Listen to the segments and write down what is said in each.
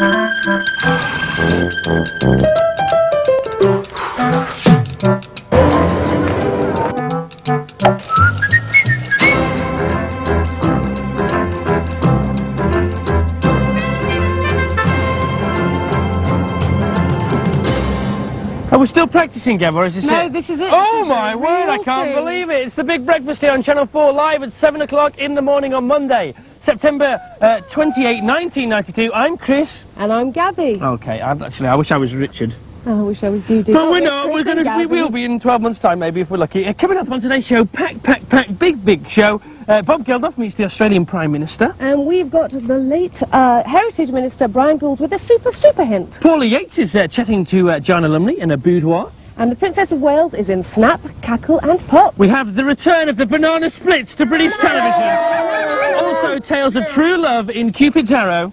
Are we still practicing, Gav, or is this No, it? this is it. Oh is my word, I can't thing. believe it. It's the big breakfast here on Channel 4 live at 7 o'clock in the morning on Monday, September uh, 28, 1992. I'm Chris. And I'm Gabby. Okay, I, actually, I wish I was Richard. Oh, I wish I was Judy. But we're not. We're gonna, we will be in 12 months' time, maybe, if we're lucky. Uh, coming up on today's show, pack, pack, pack, big, big show. Uh, Bob Geldof meets the Australian Prime Minister. And we've got the late uh, Heritage Minister Brian Gould with a super, super hint. Paula Yates is uh, chatting to uh, John Alumni in a boudoir. And the Princess of Wales is in Snap, Cackle and Pop. We have the return of the banana splits to British television. Also, tales of true love in Cupid's Arrow.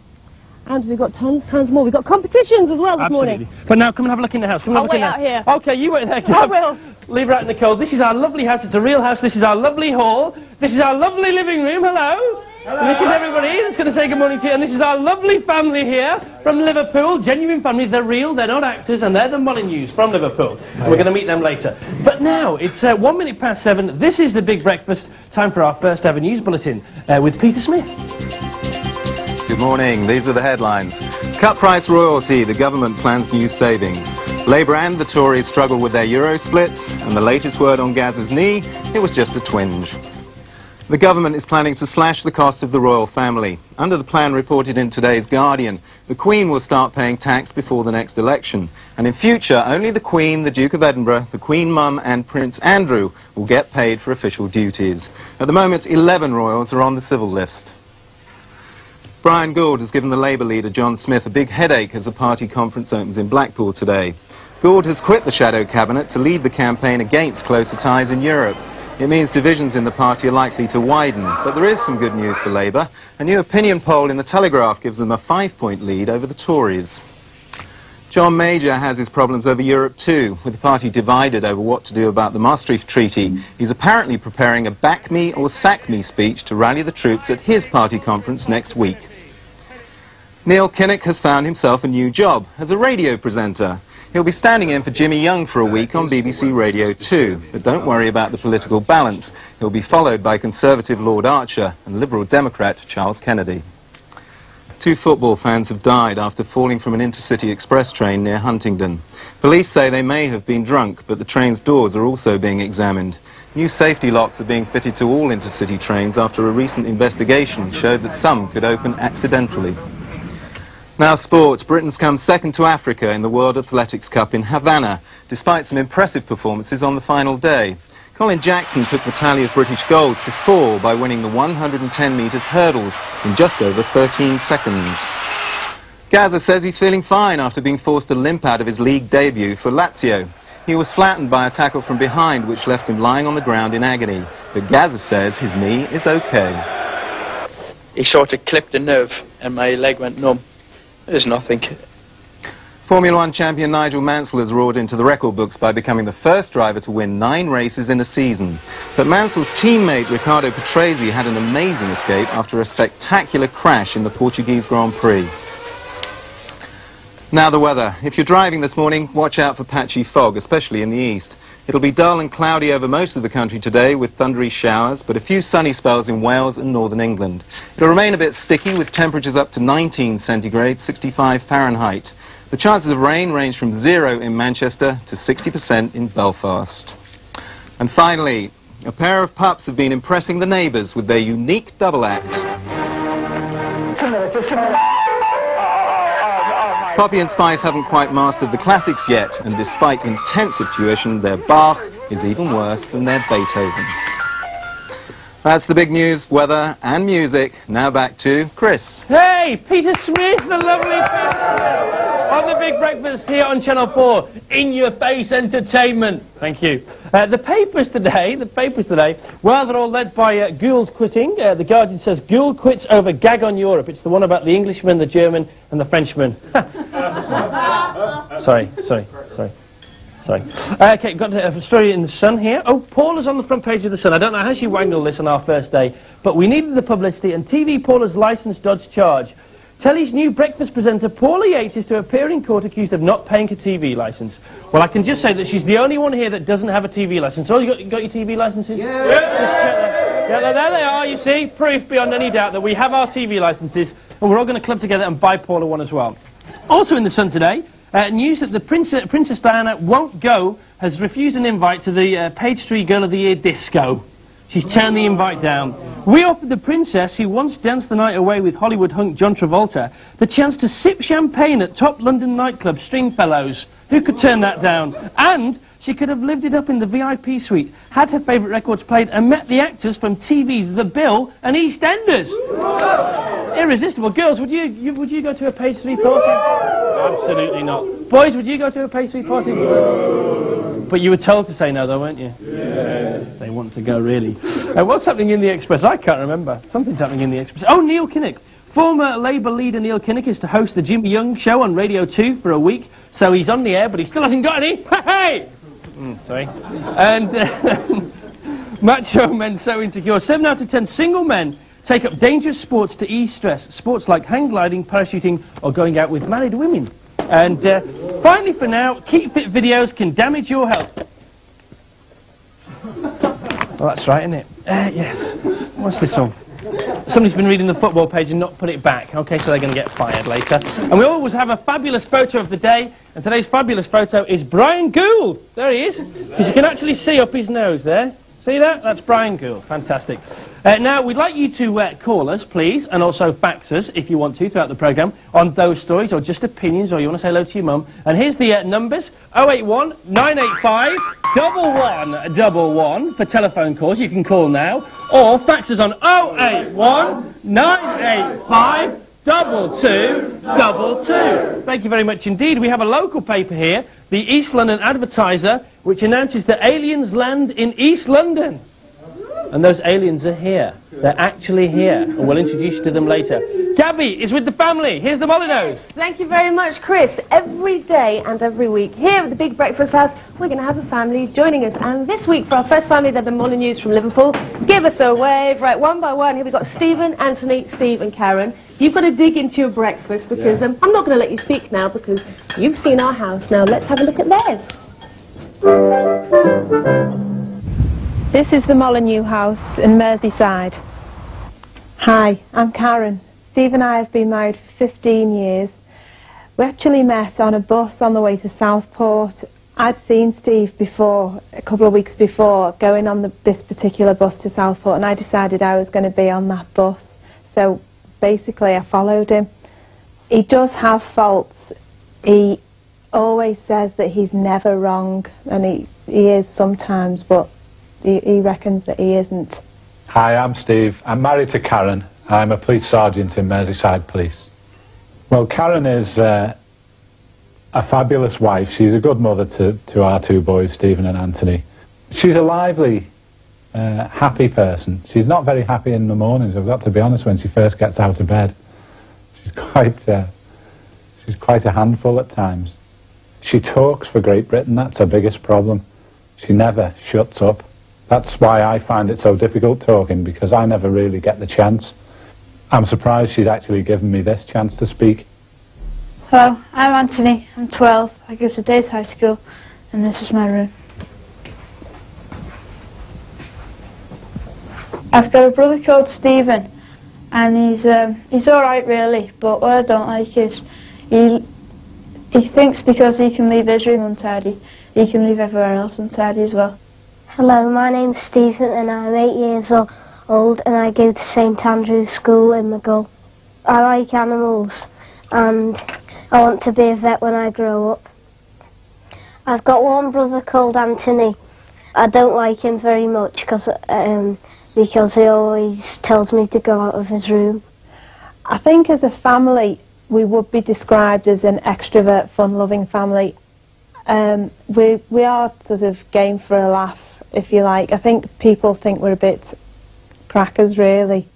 And we've got tons, tons more. We've got competitions as well this Absolutely. morning. But now come and have a look in the house. Come and I'll have a look wait in out there. here. Okay, you wait there. I will. Leave her out in the cold. This is our lovely house. It's a real house. This is our lovely hall. This is our lovely living room. Hello. And this is everybody that's going to say good morning to you. And this is our lovely family here from Liverpool. Genuine family. They're real. They're not actors. And they're the Molyneux from Liverpool. We're going to meet them later. But now, it's uh, one minute past seven. This is the big breakfast. Time for our first ever news bulletin uh, with Peter Smith. Good morning. These are the headlines. Cut price royalty. The government plans new savings. Labour and the Tories struggle with their Euro splits. And the latest word on Gaz's knee, it was just a twinge. The government is planning to slash the cost of the royal family. Under the plan reported in today's Guardian, the Queen will start paying tax before the next election. And in future, only the Queen, the Duke of Edinburgh, the Queen Mum and Prince Andrew will get paid for official duties. At the moment, 11 royals are on the civil list. Brian Gould has given the Labour leader John Smith a big headache as the party conference opens in Blackpool today. Gould has quit the shadow cabinet to lead the campaign against closer ties in Europe. It means divisions in the party are likely to widen, but there is some good news for Labour. A new opinion poll in the Telegraph gives them a five-point lead over the Tories. John Major has his problems over Europe too, with the party divided over what to do about the Maastricht Treaty. He's apparently preparing a back me or sack me speech to rally the troops at his party conference next week. Neil Kinnock has found himself a new job as a radio presenter. He'll be standing in for Jimmy Young for a week on BBC Radio 2. But don't worry about the political balance. He'll be followed by Conservative Lord Archer and Liberal Democrat Charles Kennedy. Two football fans have died after falling from an intercity express train near Huntingdon. Police say they may have been drunk, but the train's doors are also being examined. New safety locks are being fitted to all intercity trains after a recent investigation showed that some could open accidentally. Now sports. Britain's come second to Africa in the World Athletics Cup in Havana, despite some impressive performances on the final day. Colin Jackson took the tally of British golds to four by winning the 110 metres hurdles in just over 13 seconds. Gaza says he's feeling fine after being forced to limp out of his league debut for Lazio. He was flattened by a tackle from behind which left him lying on the ground in agony. But Gaza says his knee is okay. he sort of clipped a nerve and my leg went numb. There's nothing. Formula One champion Nigel Mansell has roared into the record books by becoming the first driver to win nine races in a season. But Mansell's teammate Ricardo Patrese had an amazing escape after a spectacular crash in the Portuguese Grand Prix. Now the weather. If you're driving this morning, watch out for patchy fog, especially in the east. It'll be dull and cloudy over most of the country today with thundery showers, but a few sunny spells in Wales and northern England. It'll remain a bit sticky with temperatures up to 19 centigrade, 65 Fahrenheit. The chances of rain range from zero in Manchester to 60% in Belfast. And finally, a pair of pups have been impressing the neighbours with their unique double act. Poppy and Spice haven't quite mastered the classics yet, and despite intensive tuition, their Bach is even worse than their Beethoven. That's the big news, weather and music. Now back to Chris. Hey, Peter Smith, the lovely Peter Smith, the Big Breakfast here on Channel 4, in your face entertainment. Thank you. Uh, the papers today, the papers today, well, they're all led by uh, Gould quitting. Uh, the Guardian says Gould quits over gag on Europe. It's the one about the Englishman, the German, and the Frenchman. sorry, sorry, sorry. Sorry. Uh, okay, got a story in the Sun here. Oh, Paul is on the front page of the Sun. I don't know how she wangled this on our first day, but we needed the publicity, and TV Paula's licensed Dodge Charge Telly's new breakfast presenter, Paula Yates, is to appear in court accused of not paying her TV licence. Well, I can just say that she's the only one here that doesn't have a TV licence. Oh, you got, you got your TV licences? Yeah. Just check that. Yeah, there they are, you see. Proof beyond any doubt that we have our TV licences, and we're all going to club together and buy Paula one as well. Also in the Sun today, uh, news that the Princess, Princess Diana won't go has refused an invite to the uh, Page 3 Girl of the Year disco. She's turned the invite down. We offered the princess, who once danced the night away with Hollywood hunk John Travolta, the chance to sip champagne at top London nightclub Stringfellows. Who could turn that down? And she could have lived it up in the VIP suite, had her favourite records played, and met the actors from TV's The Bill and EastEnders. Irresistible. Girls, would you, you, would you go to a Page 3 party? Absolutely not. Boys, would you go to a Page 3 party? But you were told to say no, though, weren't you? Yes. They want to go, really. Uh, what's happening in the Express? I can't remember. Something's happening in the Express. Oh, Neil Kinnock. Former Labour leader Neil Kinnock is to host the Jimmy Young Show on Radio 2 for a week. So he's on the air, but he still hasn't got any. Hey! Mm, sorry. And macho men so insecure. Seven out of ten single men take up dangerous sports to ease stress. Sports like hang gliding, parachuting, or going out with married women. And uh, finally, for now, keep fit videos can damage your health. Well, that's right, isn't it? Uh, yes. What's this one? Somebody's been reading the football page and not put it back. Okay, so they're going to get fired later. And we always have a fabulous photo of the day. And today's fabulous photo is Brian Gould. There he is. Because you can actually see up his nose there. See that? That's Brian Gould. Fantastic. Uh, now, we'd like you to uh, call us, please, and also fax us, if you want to, throughout the programme, on those stories or just opinions, or you want to say hello to your mum. And here's the uh, numbers, 081 985 1111 for telephone calls. You can call now. Or fax us on 081 985 double two, double two. Thank you very much indeed. We have a local paper here, the East London Advertiser, which announces that aliens land in East London. And those aliens are here. They're actually here. And we'll introduce you to them later. Gabby is with the family. Here's the Molinos. Thank you very much, Chris. Every day and every week here at the Big Breakfast House, we're going to have a family joining us. And this week, for our first family, they're the Molyneux from Liverpool. Give us a wave. Right, one by one. Here we've got Stephen, Anthony, Steve, and Karen. You've got to dig into your breakfast because um, I'm not going to let you speak now because you've seen our house. Now let's have a look at theirs. This is the Molyneux house in Merseyside. Hi, I'm Karen. Steve and I have been married for 15 years. We actually met on a bus on the way to Southport. I'd seen Steve before, a couple of weeks before, going on the, this particular bus to Southport, and I decided I was going to be on that bus. So basically, I followed him. He does have faults. He always says that he's never wrong, and he, he is sometimes, but he, he reckons that he isn't. Hi, I'm Steve. I'm married to Karen. I'm a police sergeant in Merseyside Police. Well, Karen is uh, a fabulous wife. She's a good mother to, to our two boys, Stephen and Anthony. She's a lively, uh, happy person. She's not very happy in the mornings, I've got to be honest, when she first gets out of bed. She's quite, uh, she's quite a handful at times. She talks for Great Britain, that's her biggest problem. She never shuts up. That's why I find it so difficult talking, because I never really get the chance. I'm surprised she's actually given me this chance to speak. Hello, I'm Anthony. I'm 12. I go to Days High School, and this is my room. I've got a brother called Stephen, and he's um, he's all right really. But what I don't like is he he thinks because he can leave his room untidy, he can leave everywhere else untidy as well. Hello, my name's Stephen and I'm eight years old and I go to St Andrew's School in McGull. I like animals and I want to be a vet when I grow up. I've got one brother called Anthony. I don't like him very much cause, um, because he always tells me to go out of his room. I think as a family, we would be described as an extrovert, fun-loving family. Um, we we are sort of game for a laugh, if you like. I think people think we're a bit crackers, really.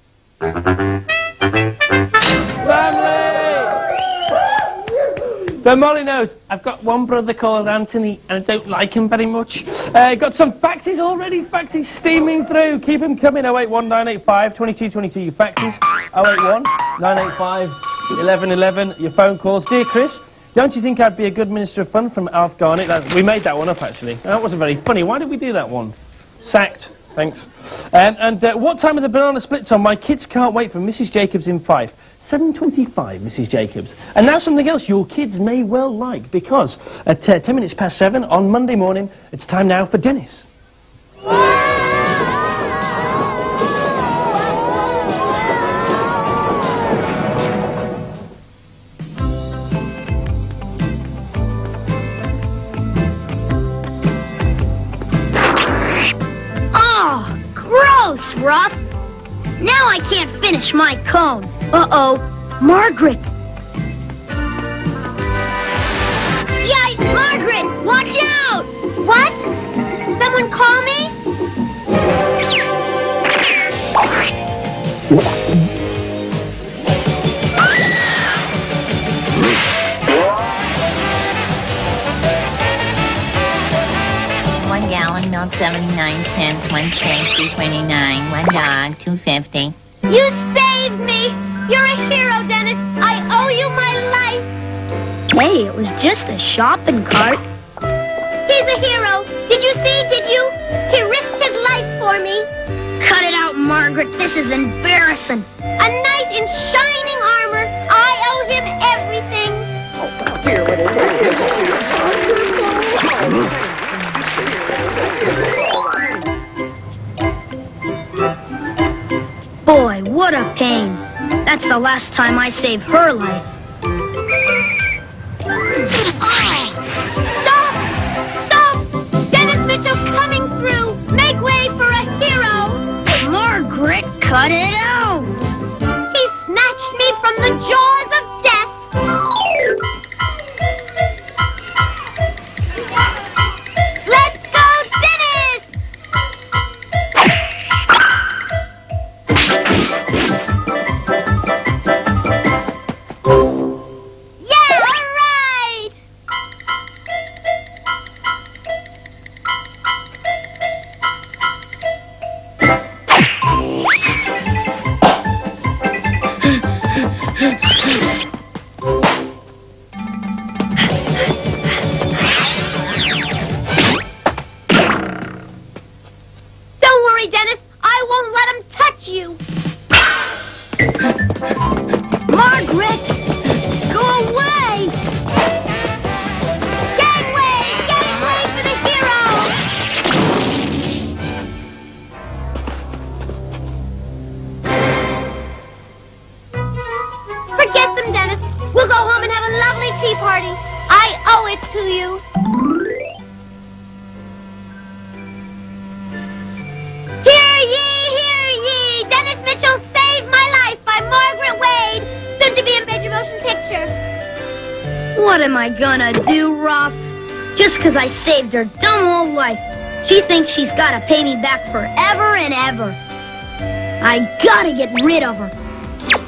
The Molly knows. I've got one brother called Anthony, and I don't like him very much. Uh, got some faxes already. Faxes steaming through. Keep them coming. 081 985 2222. Your faxes. 081 985 1111, your phone calls. Dear Chris, don't you think I'd be a good Minister of Fun from Alf Garnett? That, we made that one up, actually. That wasn't very funny. Why did we do that one? Sacked. Thanks. Um, and uh, what time are the banana splits on? My kids can't wait for Mrs. Jacobs in five. 7.25, Mrs. Jacobs. And now something else your kids may well like, because at uh, 10 minutes past 7 on Monday morning, it's time now for Dennis. Gross, Ruff. Now I can't finish my cone. Uh-oh, Margaret. Yikes, Margaret, watch out! What? Someone call me? Gallon, 79 cents, one steak, 229, one dog, 250. You saved me! You're a hero, Dennis. I owe you my life. Hey, it was just a shopping cart. He's a hero. Did you see? Did you? He risked his life for me. Cut it out, Margaret. This is embarrassing. A knight in shining armor. I owe him everything. Boy, what a pain. That's the last time I save her life. Stop! Stop! Dennis Mitchell's coming through! Make way for a hero! Margaret, cut it out! Saved her dumb old life, she thinks she's gotta pay me back forever and ever. I gotta get rid of her.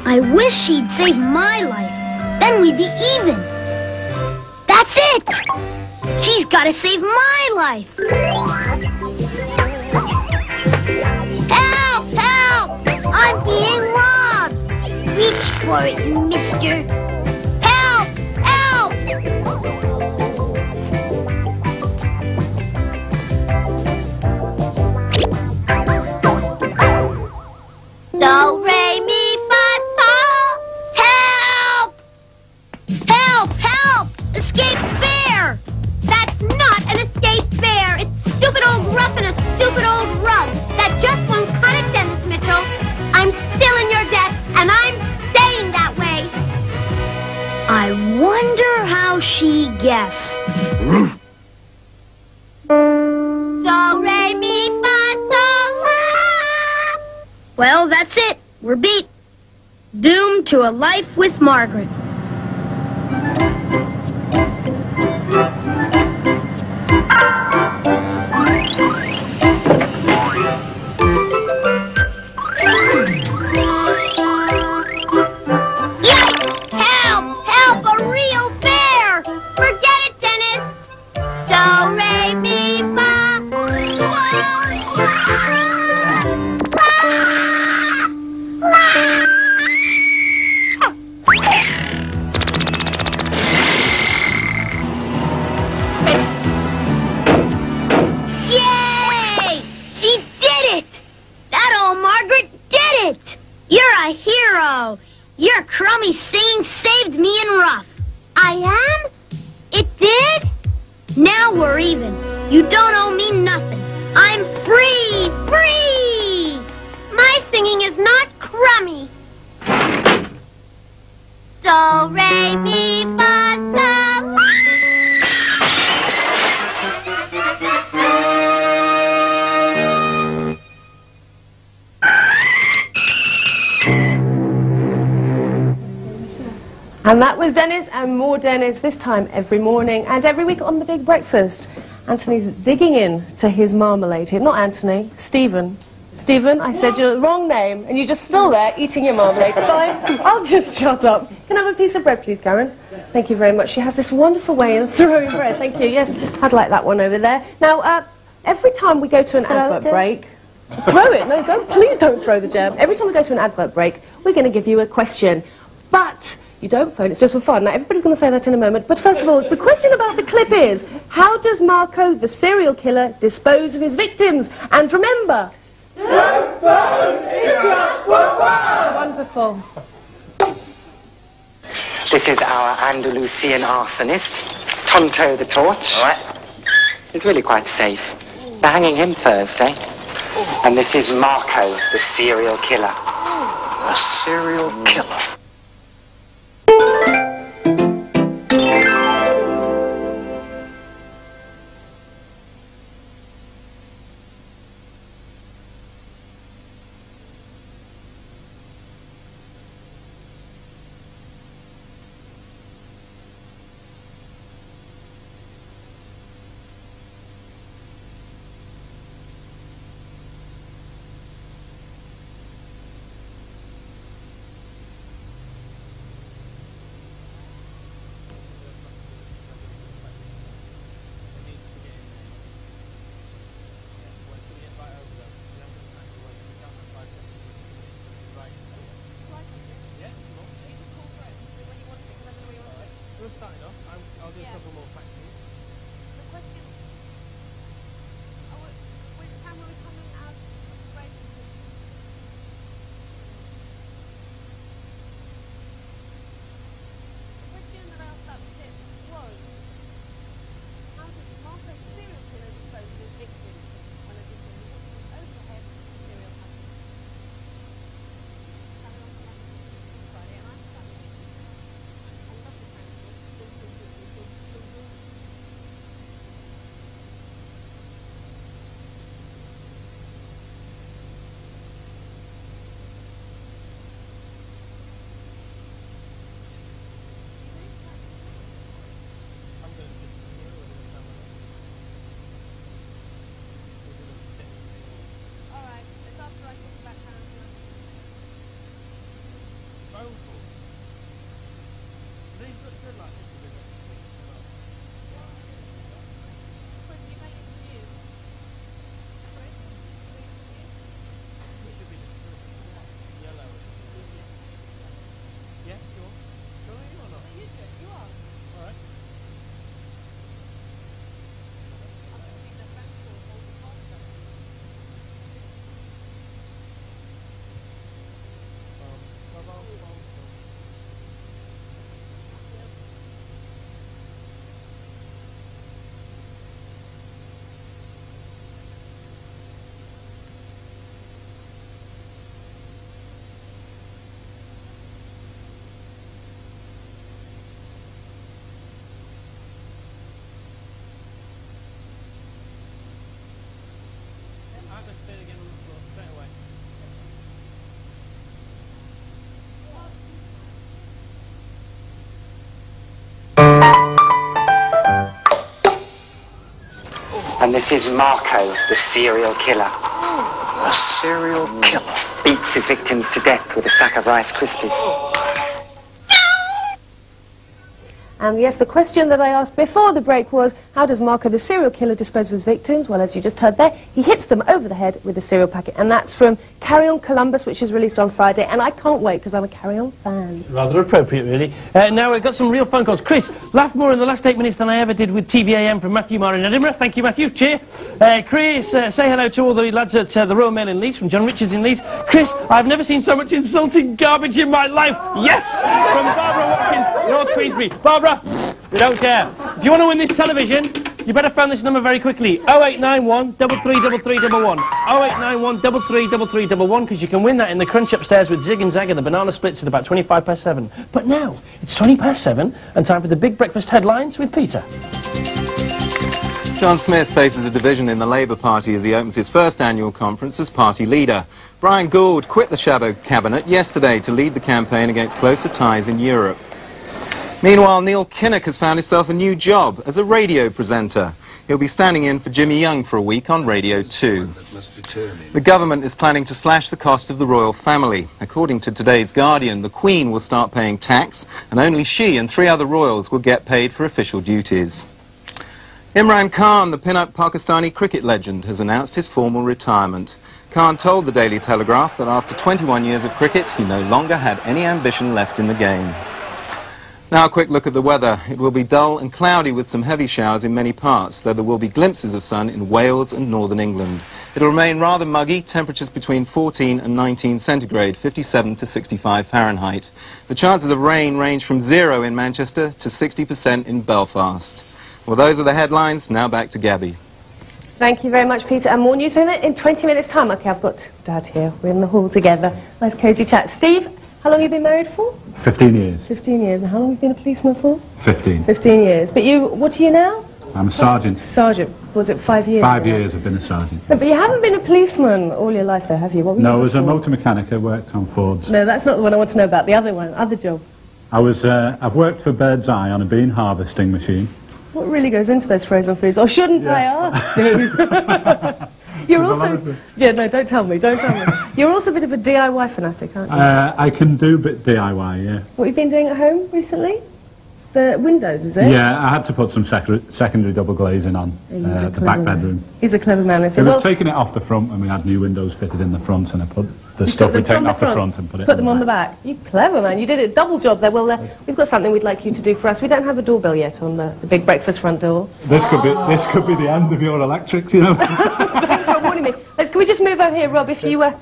I wish she'd save my life. Then we'd be even. That's it! She's gotta save my life. Help! Help! I'm being robbed! Reach for it, mister. Life with Margaret. Your crummy singing saved me and Ruff. I am? It did? Now we're even. You don't owe me nothing. I'm free, free! My singing is not crummy. Do, re, mi, fa, And that was Dennis and more Dennis, this time every morning and every week on The Big Breakfast. Anthony's digging in to his marmalade here. Not Anthony, Stephen. Stephen, I said your wrong name and you're just still there eating your marmalade. Fine, I'll just shut up. Can I have a piece of bread, please, Karen? Thank you very much. She has this wonderful way of throwing bread. Thank you. Yes, I'd like that one over there. Now, uh, every time we go to an advert break, throw it. No, don't. Please don't throw the jam. Every time we go to an advert break, we're going to give you a question. But you don't phone. It's just for fun. Now, everybody's going to say that in a moment. But first of all, the question about the clip is, how does Marco, the serial killer, dispose of his victims? And remember... Don't phone. It's just for fun. Wonderful. This is our Andalusian arsonist, Tonto the Torch. All right. He's really quite safe. They're hanging him Thursday. And this is Marco, the serial killer. A serial killer. And this is Marco, the serial killer. A serial killer. Beats his victims to death with a sack of Rice Krispies. And yes, the question that I asked before the break was, how does Marco the serial killer dispose of his victims? Well, as you just heard there, he hits them over the head with a cereal packet. And that's from Carry On Columbus, which is released on Friday. And I can't wait because I'm a Carry On fan. Rather appropriate, really. Uh, now, I've got some real phone calls. Chris, laughed more in the last eight minutes than I ever did with TVAM from Matthew Marr in Edinburgh. Thank you, Matthew. Cheer. Uh, Chris, uh, say hello to all the lads at uh, the Royal Mail in Leeds, from John Richards in Leeds. Chris, I've never seen so much insulting garbage in my life. Yes! From Barbara Watkins, North Queensbury. Barbara, we don't care. If you want to win this television, you better phone this number very quickly. 0891 333311. 0891 333311, because you can win that in the crunch upstairs with Zig and Zag and the banana splits at about 25 past 7. But now, it's 20 past 7, and time for the big breakfast headlines with Peter. John Smith faces a division in the Labour Party as he opens his first annual conference as party leader. Brian Gould quit the shadow cabinet yesterday to lead the campaign against closer ties in Europe. Meanwhile, Neil Kinnock has found himself a new job as a radio presenter. He'll be standing in for Jimmy Young for a week on Radio 2. The government is planning to slash the cost of the royal family. According to today's Guardian, the Queen will start paying tax, and only she and three other royals will get paid for official duties. Imran Khan, the pin-up Pakistani cricket legend, has announced his formal retirement. Khan told the Daily Telegraph that after 21 years of cricket, he no longer had any ambition left in the game. Now a quick look at the weather. It will be dull and cloudy with some heavy showers in many parts, though there will be glimpses of sun in Wales and northern England. It'll remain rather muggy, temperatures between 14 and 19 centigrade, 57 to 65 Fahrenheit. The chances of rain range from zero in Manchester to 60% in Belfast. Well, those are the headlines. Now back to Gabby. Thank you very much, Peter. And more news in, in 20 minutes' time. Okay, I've got Dad here. We're in the hall together. Nice cosy chat. Steve, how long have you been married for? 15 years. 15 years. And how long have you been a policeman for? 15. 15 years. But you, what are you now? I'm a sergeant. Sergeant. Was it five years? Five ago? years I've been a sergeant. No, but you haven't been a policeman all your life, though, have you? What were you No, I was a motor mechanic. I worked on Fords. No, that's not the one I want to know about. The other one, other job. I was, uh, I've worked for Bird's Eye on a bean harvesting machine. What really goes into those frozen foods? Or shouldn't I ask? You're There's a lot also... Yeah, no, don't tell me, don't tell me. You're also a bit of a DIY fanatic, aren't you? Uh, I can do a bit DIY, yeah. What you've you been doing at home recently? The windows, is it? Yeah, I had to put some sec- secondary double glazing on uh, the back clever man. bedroom. He's a clever man, is he? It was taking it off the front when we had new windows fitted in the front, and I put the stuff we'd taken off the front and put it. Put in them the on the back. You clever man. You did a double job there. Well, uh, we've got something we'd like you to do for us. We don't have a doorbell yet on the, the big breakfast front door. This could be this could be the end of your electrics, you know. Thanks for warning me. Let's, can we just move over here, Rob? If you were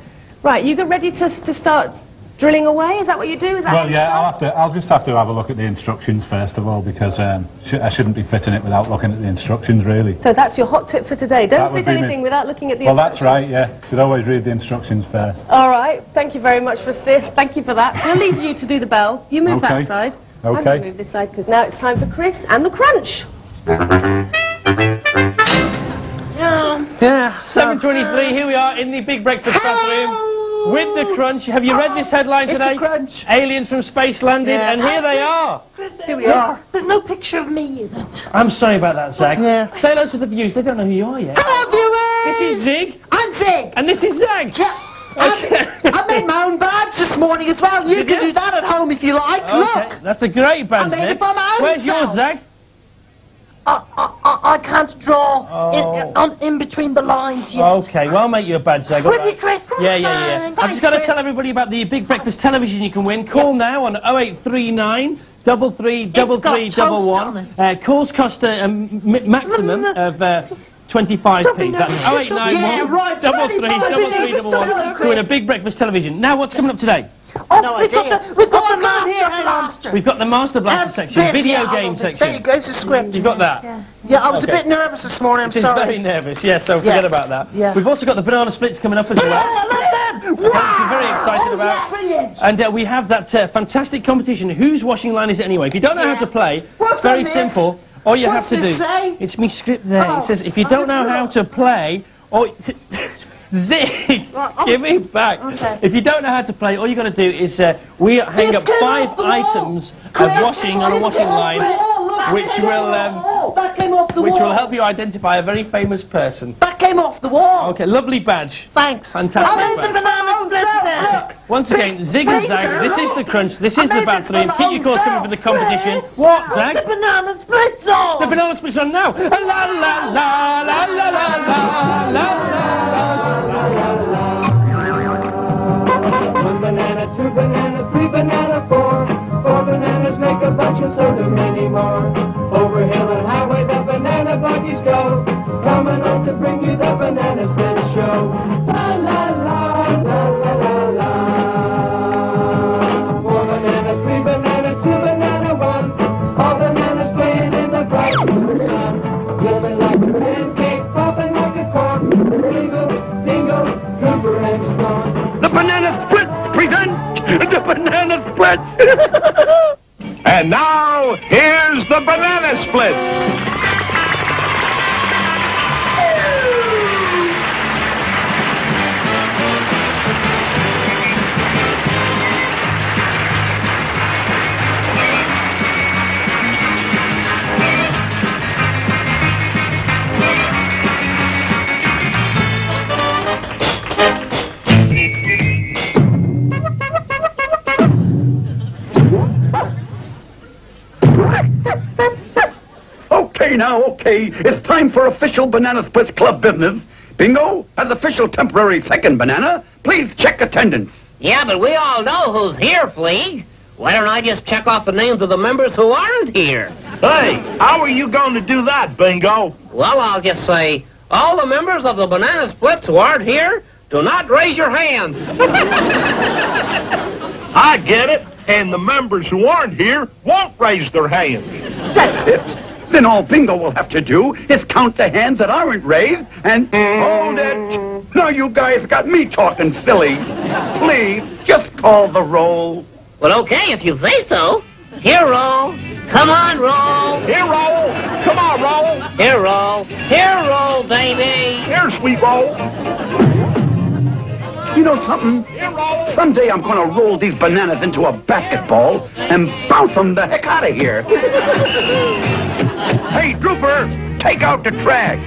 right, you get ready to to start drilling away. Is that what you do? Is that well, yeah? I'll have to. I'll just have to have a look at the instructions first of all because um, sh- I shouldn't be fitting it without looking at the instructions, really. So that's your hot tip for today. Don't would fit anything without looking at the Well, that's right. Yeah, should always read the instructions first. All right. Thank you very much for sti- thank you for that. We'll leave you to do the bell. You move that Okay. side. I'm going to move this side because now it's time for Chris and the crunch. Yeah. 7.23, here we are in the big breakfast bathroom with the crunch. Have you read this headline It's today? the crunch. Aliens from space landed, Yeah. and here they are. Here we are. There's no picture of me in it. I'm sorry about that, Zag. Yeah. Say hello to the viewers. They don't know who you are yet. Hello, viewers! This is Zig. I'm Zig. And this is Zag. Yeah. I, I made my own badge this morning as well. You Did can you? do that at home if you like. Okay, Look. that's a great badge, I made Zig. it by my own Where's yours, self. Zag? I, I, I- can't draw Oh. in, on, in between the lines yet. Okay, well, I'll make you a badge, With right? you, Chris. Yeah, yeah, yeah. I've just got to tell everybody about the Big Breakfast television you can win. Call now on 0839 double three double three double on one. Uh, calls cost a um, maximum of uh, 25p. That's 0891 Yeah, right, double three 25p. double three double one to win a Big Breakfast television. Now, what's coming up today? Oh, no we've got the, we've got the man here. Hang on. We've got the Master Blaster Have section, this. video Yeah, game on. There you section. go. It's a script. You've got that? Yeah, I was Okay. a bit nervous this morning. I'm She's sorry. very nervous, yeah, so forget Yeah. about that. Yeah. We've also got the banana splits coming up as well. I love them. Which we're very excited Oh, about. Yeah, brilliant. And uh, we have that uh, fantastic competition. Whose washing line is it anyway? If you don't know how to play, What's it's very this? simple. All you What's have to this do. say? It's me script there. Oh, it says if you don't know how to play, or Zig, Right, oh. give me back. Okay. If you don't know how to play, all you got to do is uh, we hang up five items of washing on a washing line, the wall. Look, which will um, wall. That came off the which wall. will help you identify a very famous person. That came off the wall. Okay, lovely badge. Thanks. Fantastic I made badge. the banana split. Look. Once again, Zig and Zag, this is the crunch, this is the bathroom. Keep your course coming for the competition. What, Zag? The banana splits on. The banana splits on now. La la la la la la la la la One banana, two banana, three banana, four. Four bananas make a bunch and so do many more. Over hill and highway the banana buggies go. Coming on to bring you the banana split show. La la la, la la la la. Four banana, three banana, two banana, one. All bananas playing in the bright sun. Living like a pancake, popping like a cork. Dingo, dingo, Cooper and Storm. The banana split present the banana split. and now here's the banana split. Okay now, okay. It's time for official Banana Splits Club business. Bingo, as official temporary second banana, please check attendance. Yeah, but we all know who's here, Flea. Why don't I just check off the names of the members who aren't here? Hey, how are you going to do that, Bingo? Well, I'll just say, all the members of the Banana Splits who aren't here, do not raise your hands. I get it. And the members who aren't here won't raise their hands. That's it. Then all Bingo will have to do is count the hands that aren't raised and hold it. Now you guys got me talking silly. Please, just call the roll. Well, okay, if you say so. Here, roll. Come on, roll. Here, roll. Come on, roll. Here, roll. Here, roll, baby. Here, sweet roll. You know something? Someday I'm going to roll these bananas into a basketball and bounce them the heck out of here. Hey, Drooper, take out the trash.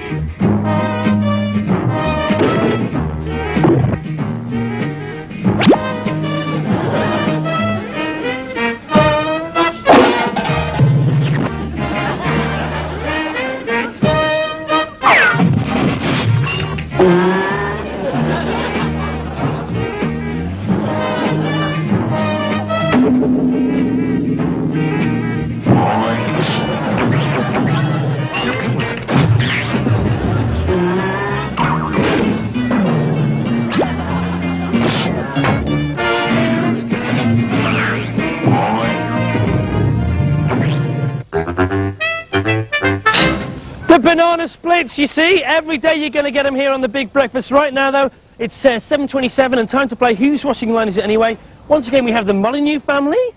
Banana splits, you see, every day you're going to get them here on the Big Breakfast. Right now, though, it's uh, 7.27 and time to play Who's Washing Line Is It Anyway? Once again, we have the Molyneux family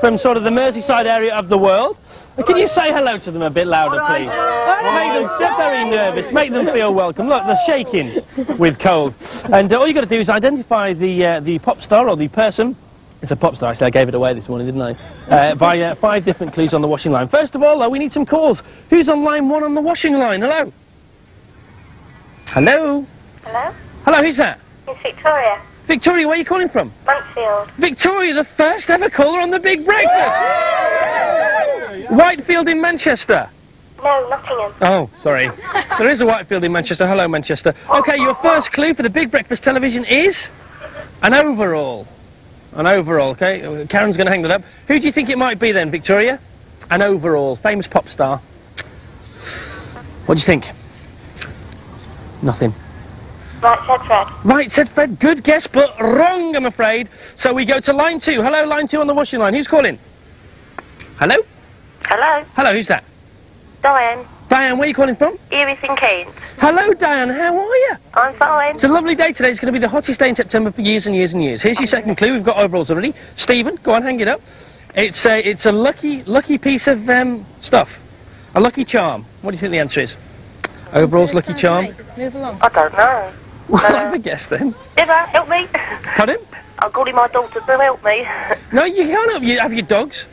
from sort of the Merseyside area of the world. Uh, Can you say hello to them a bit louder, please? Make them they're very nervous. Make them feel welcome. Look, they're shaking with cold. And uh, all you've got to do is identify the uh, the pop star or the person. It's a pop star. Actually, I gave it away this morning, didn't I? Uh, by uh, five different clues on the washing line. First of all, though, we need some calls. Who's on line one on the washing line? Hello. Hello. Hello? Hello. Who's that? It's Victoria. Victoria. Where are you calling from? Whitefield. Victoria, the first ever caller on the Big Breakfast. Whitefield in Manchester. No, Nottingham. Oh, sorry. There is a Whitefield in Manchester. Hello, Manchester. Okay, your first clue for the Big Breakfast television is an overall. An overall, okay? Karen's going to hang that up. Who do you think it might be then, Victoria? An overall. Famous pop star. What do you think? Nothing. Right, said Fred. Right, said Fred. Good guess, but wrong, I'm afraid. So we go to line two. Hello, line two on the washing line. Who's calling? Hello? Hello? Hello, who's that? Diane. Diane, where are you calling from? Iris in Keynes. Hello, Diane. How are you? I'm fine. It's a lovely day today. It's going to be the hottest day in September for years and years and years. Here's your second clue. We've got overalls already. Stephen, go on, hang it up. It's a, it's a lucky, lucky piece of um, stuff. A lucky charm. What do you think the answer is? Overalls, lucky charm. Move along. I don't know. Well, have a guess then. Emma, help me. Pardon? I'm calling my daughter to help me. No, you can't help you. Have your dogs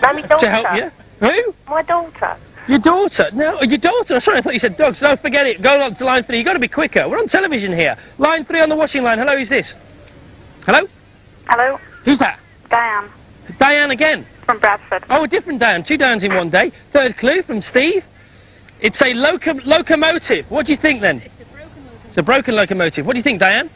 No, my daughter. to help you. Who? My daughter. Your daughter? No, your daughter. Sorry, I thought you said dogs. No, forget it. Go on to line three. You've got to be quicker. We're on television here. Line three on the washing line. Hello, who's this? Hello? Hello, Who's that? Diane Diane again. from Bradford. Oh, a different Diane. Two Dianes in one day. Third clue from Steve. It's a loco- locomotive. What do you think then? It's a broken locomotive. What do you think, Diane?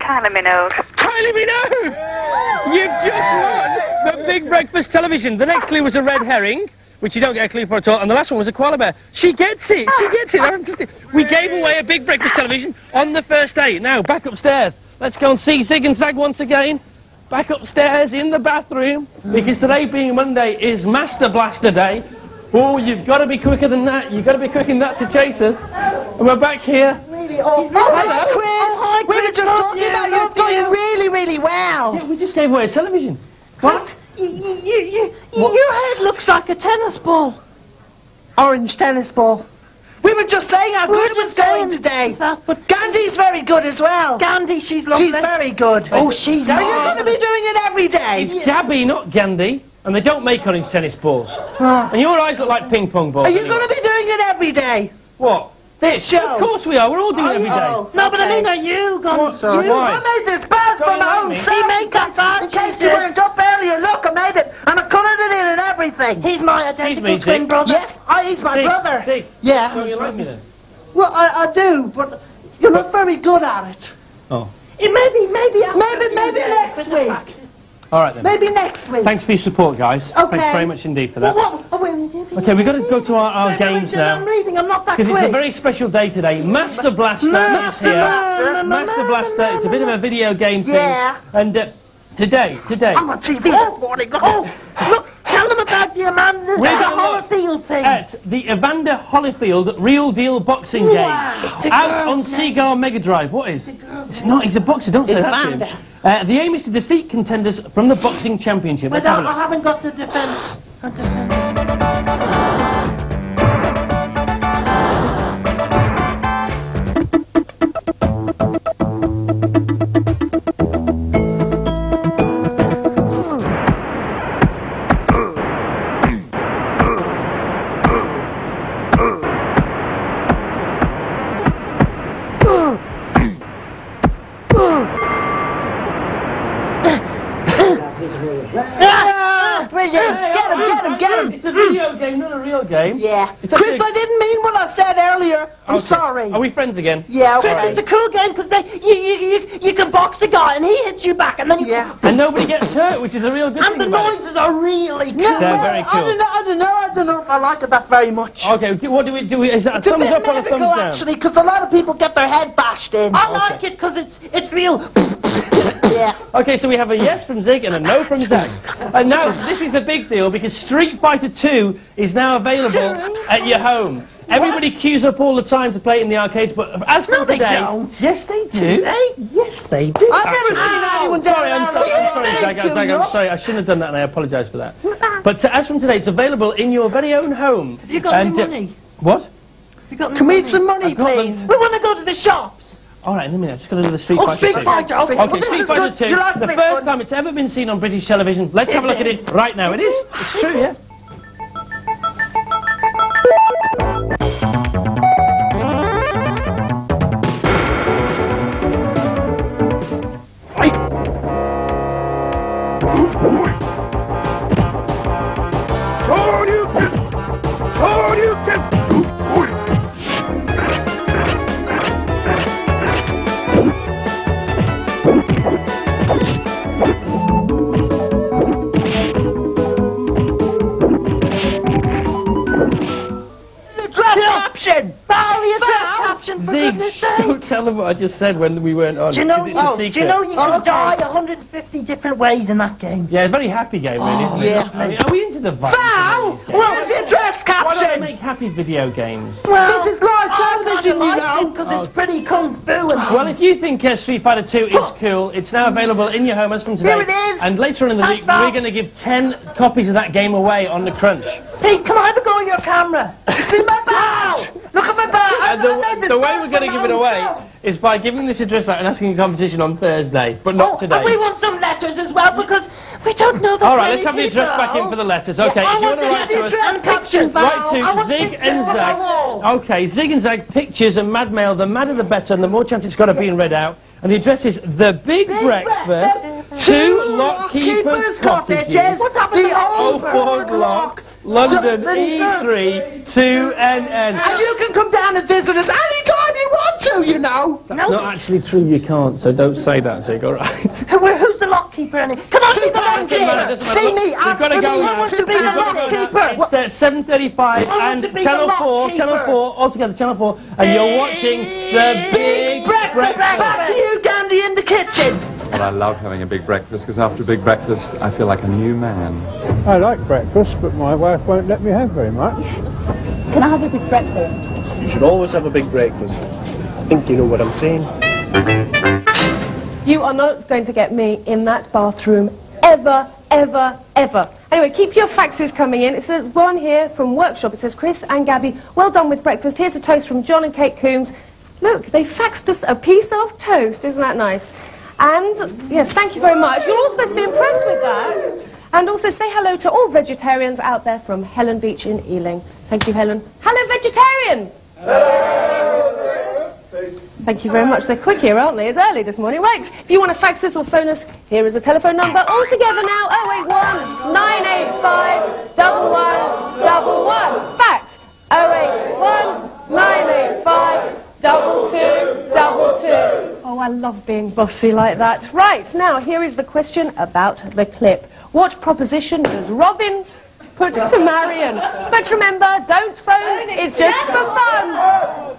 Kylie Minogue. Kylie Minogue! You've just won the Big Breakfast Television. The next clue was a red herring, which you don't get a clue for at all, and the last one was a koala bear. She gets it. She gets it. That's just- We gave away a Big Breakfast Television on the first day. Now back upstairs. Let's go and see Zig and Zag once again. Back upstairs in the bathroom because today being Monday is Master Blaster Day. Oh, you've got to be quicker than that. You've got to be quicker than that to chase us. And we're back here. Really? Oh, oh Hello. Chris. Hi, Chris. we were just talking about you. It's going really, really well. Yeah, we just gave away a television. What? You, you, you, your head looks like a tennis ball. Orange tennis ball. We were just saying how good it was going today. but Gandhi's very good as well. Gandhi, she's lovely. She's very good. Oh, she's Are you marvellous. going to be doing it every day? It's Gabby, not Gandhi. And they don't make orange tennis balls. Oh. And your eyes look like ping pong balls. Are you anyway. going to be doing it every day? What? This show? Of course we are. We're all doing it every day. Oh, no, but I mean, are you going What? to? You- Why? I made this bad So from my own self. He made that bad. In case you weren't up earlier, look, I made it, and I coloured it in and everything. He's my Excuse me, Zig. Yes, I, he's my Zig, brother. Zig, Yeah. Don't you like me then? Well, I, I do, but you're not very good at it. Oh. It maybe, maybe, maybe, maybe next week. All right then. Maybe next week. Thanks for your support, guys. Okay. Thanks very much indeed for that. Well, what- Okay, we've got to go to our, our games wait, I'm now. reading, I'm not that Because it's a very special day today. Master Blaster Master is here. Blaster. Master Blaster. It's a bit of a video game thing. Yeah. And uh, today, today. I'm on TV this morning. Oh, look, tell them about the Amanda We're the Holyfield thing. At the Evander Holyfield Real Deal Boxing Wow. Game. It's a Out on. Seagull Mega Drive. What is? It's not, he's a boxer, don't say that to Evander. him. Uh, the aim is to defeat contenders from the Boxing Championship. Let's have I, haven't got to defend. Video game, not a real game. Yeah. It's Chris, I didn't mean what I said earlier. I'm Okay. sorry. Are we friends again? Yeah, Chris, Chris, it's a cool game because you, you, you, you can box the guy and he hits you back and then you... Yeah. And nobody gets hurt, which is a real good And the thing about it. noises are really cool. They're very I cool. don't know, I don't know, I don't know if I like it that very much. Okay, do- what do we do? We- Is that a It's a thumbs bit up or a medical, thumbs down? actually, because a lot of people get their head bashed in. I like it because it's it's real. yeah. Okay, so we have a yes from Zig and a no from Zag. And now, this is the big deal because Street Fighter 2 is now available at your home. Everybody queues up all the time to play it in the arcades, but as for No, they today, don't. yes they do. Do they? Yes they do. I've never actually. seen anyone Sorry, down I'm sorry. I'm sorry, Hey, Zag, queuing Zag, I'm sorry. I shouldn't have done that, and I apologise for that. But uh, as from today, it's available in your very own home. Have you got any and, uh, money? What? You got Can we have some money, I've them. We want to go to the shops. All right, in a minute. I'm just going to do the Street Oh, Fighter. Street 2. Fighter, okay. Okay, Well, Street Fighter 2. You like the this first one? time it's ever been seen on British television. Let's have a look at it right now. It is. It's true, yeah. Barry, a dress caption for Zig, goodness don't tell them what I just said when we weren't on. Do you know? 'cause it's a Oh, secret. do you know you can die 150 different ways in that game? Yeah, a very happy game, really, isn't it? yeah. I mean, are we into the violence? Val, in these games? where's your dress Why don't they make happy video games? Well, this is live television, you know. Because Oh. it's pretty kung fu and Well, if you think uh, Street Fighter 2 is cool, it's now available in your home as from today. Here it is. And later on in the Thanks, week, Val. we're going to give 10 copies of that game away on the Crunch. Pete, can I have a go at your camera? See my badge? Look at my badge. Uh, and the, the way we're going to give it away is by giving this address out and asking a competition on Thursday, but not oh, today. And we want some letters as well because we don't know that All right, let's have the address back in for the letters. Okay, I if you want to write to us, pictures, write to Zig and on. Zag. Okay, Zig and Zag pictures and Mad Mail. The madder the better, and the more chance it's got of being read out. And the address is the Big, Breakfast, Two Lockkeepers Cottages, What the the Old Ford Lock, London E3 2NN. And you can come down and visit us anytime you want to, you know. That's not actually true, you can't, so don't say that, Zig, alright? Who- Who's the lockkeeper? Any? Can I be the Doesn't matter, lockkeeper? See me, we've ask got to for go me. now. I want to be the got to go lockkeeper. It's uh, 7.35 and to be the Channel 4. Channel 4, altogether Channel 4, and you're watching the Big Breakfast. Back to you, Gandhi, in the kitchen. But I love having a big breakfast because after a big breakfast, I feel like a new man. I like breakfast, but my wife won't let me have very much. Can I have a big breakfast? You should always have a big breakfast. I think you know what I'm saying. You are not going to get me in that bathroom ever, ever, ever. Anyway, keep your faxes coming in. It says one here from Worksop. It says, Chris and Gabby, well done with breakfast. Here's a toast from John and Kate Coombs. Look, they faxed us a piece of toast. Isn't that nice? And, yes, thank you very much. You're all supposed to be impressed with that. And also say hello to all vegetarians out there from Helen Beach in Ealing. Thank you, Helen. Hello, vegetarians! Thank you very much. They're quick here, aren't they? It's early this morning. Right, if you want to fax us or phone us, here is a telephone number. All together now, 081 985 1111. Fax 081 985 2222. Oh, I love being bossy like that. Right, now here is the question about the clip. What proposition does Robin put to Marion? But remember, don't phone, it's just for fun.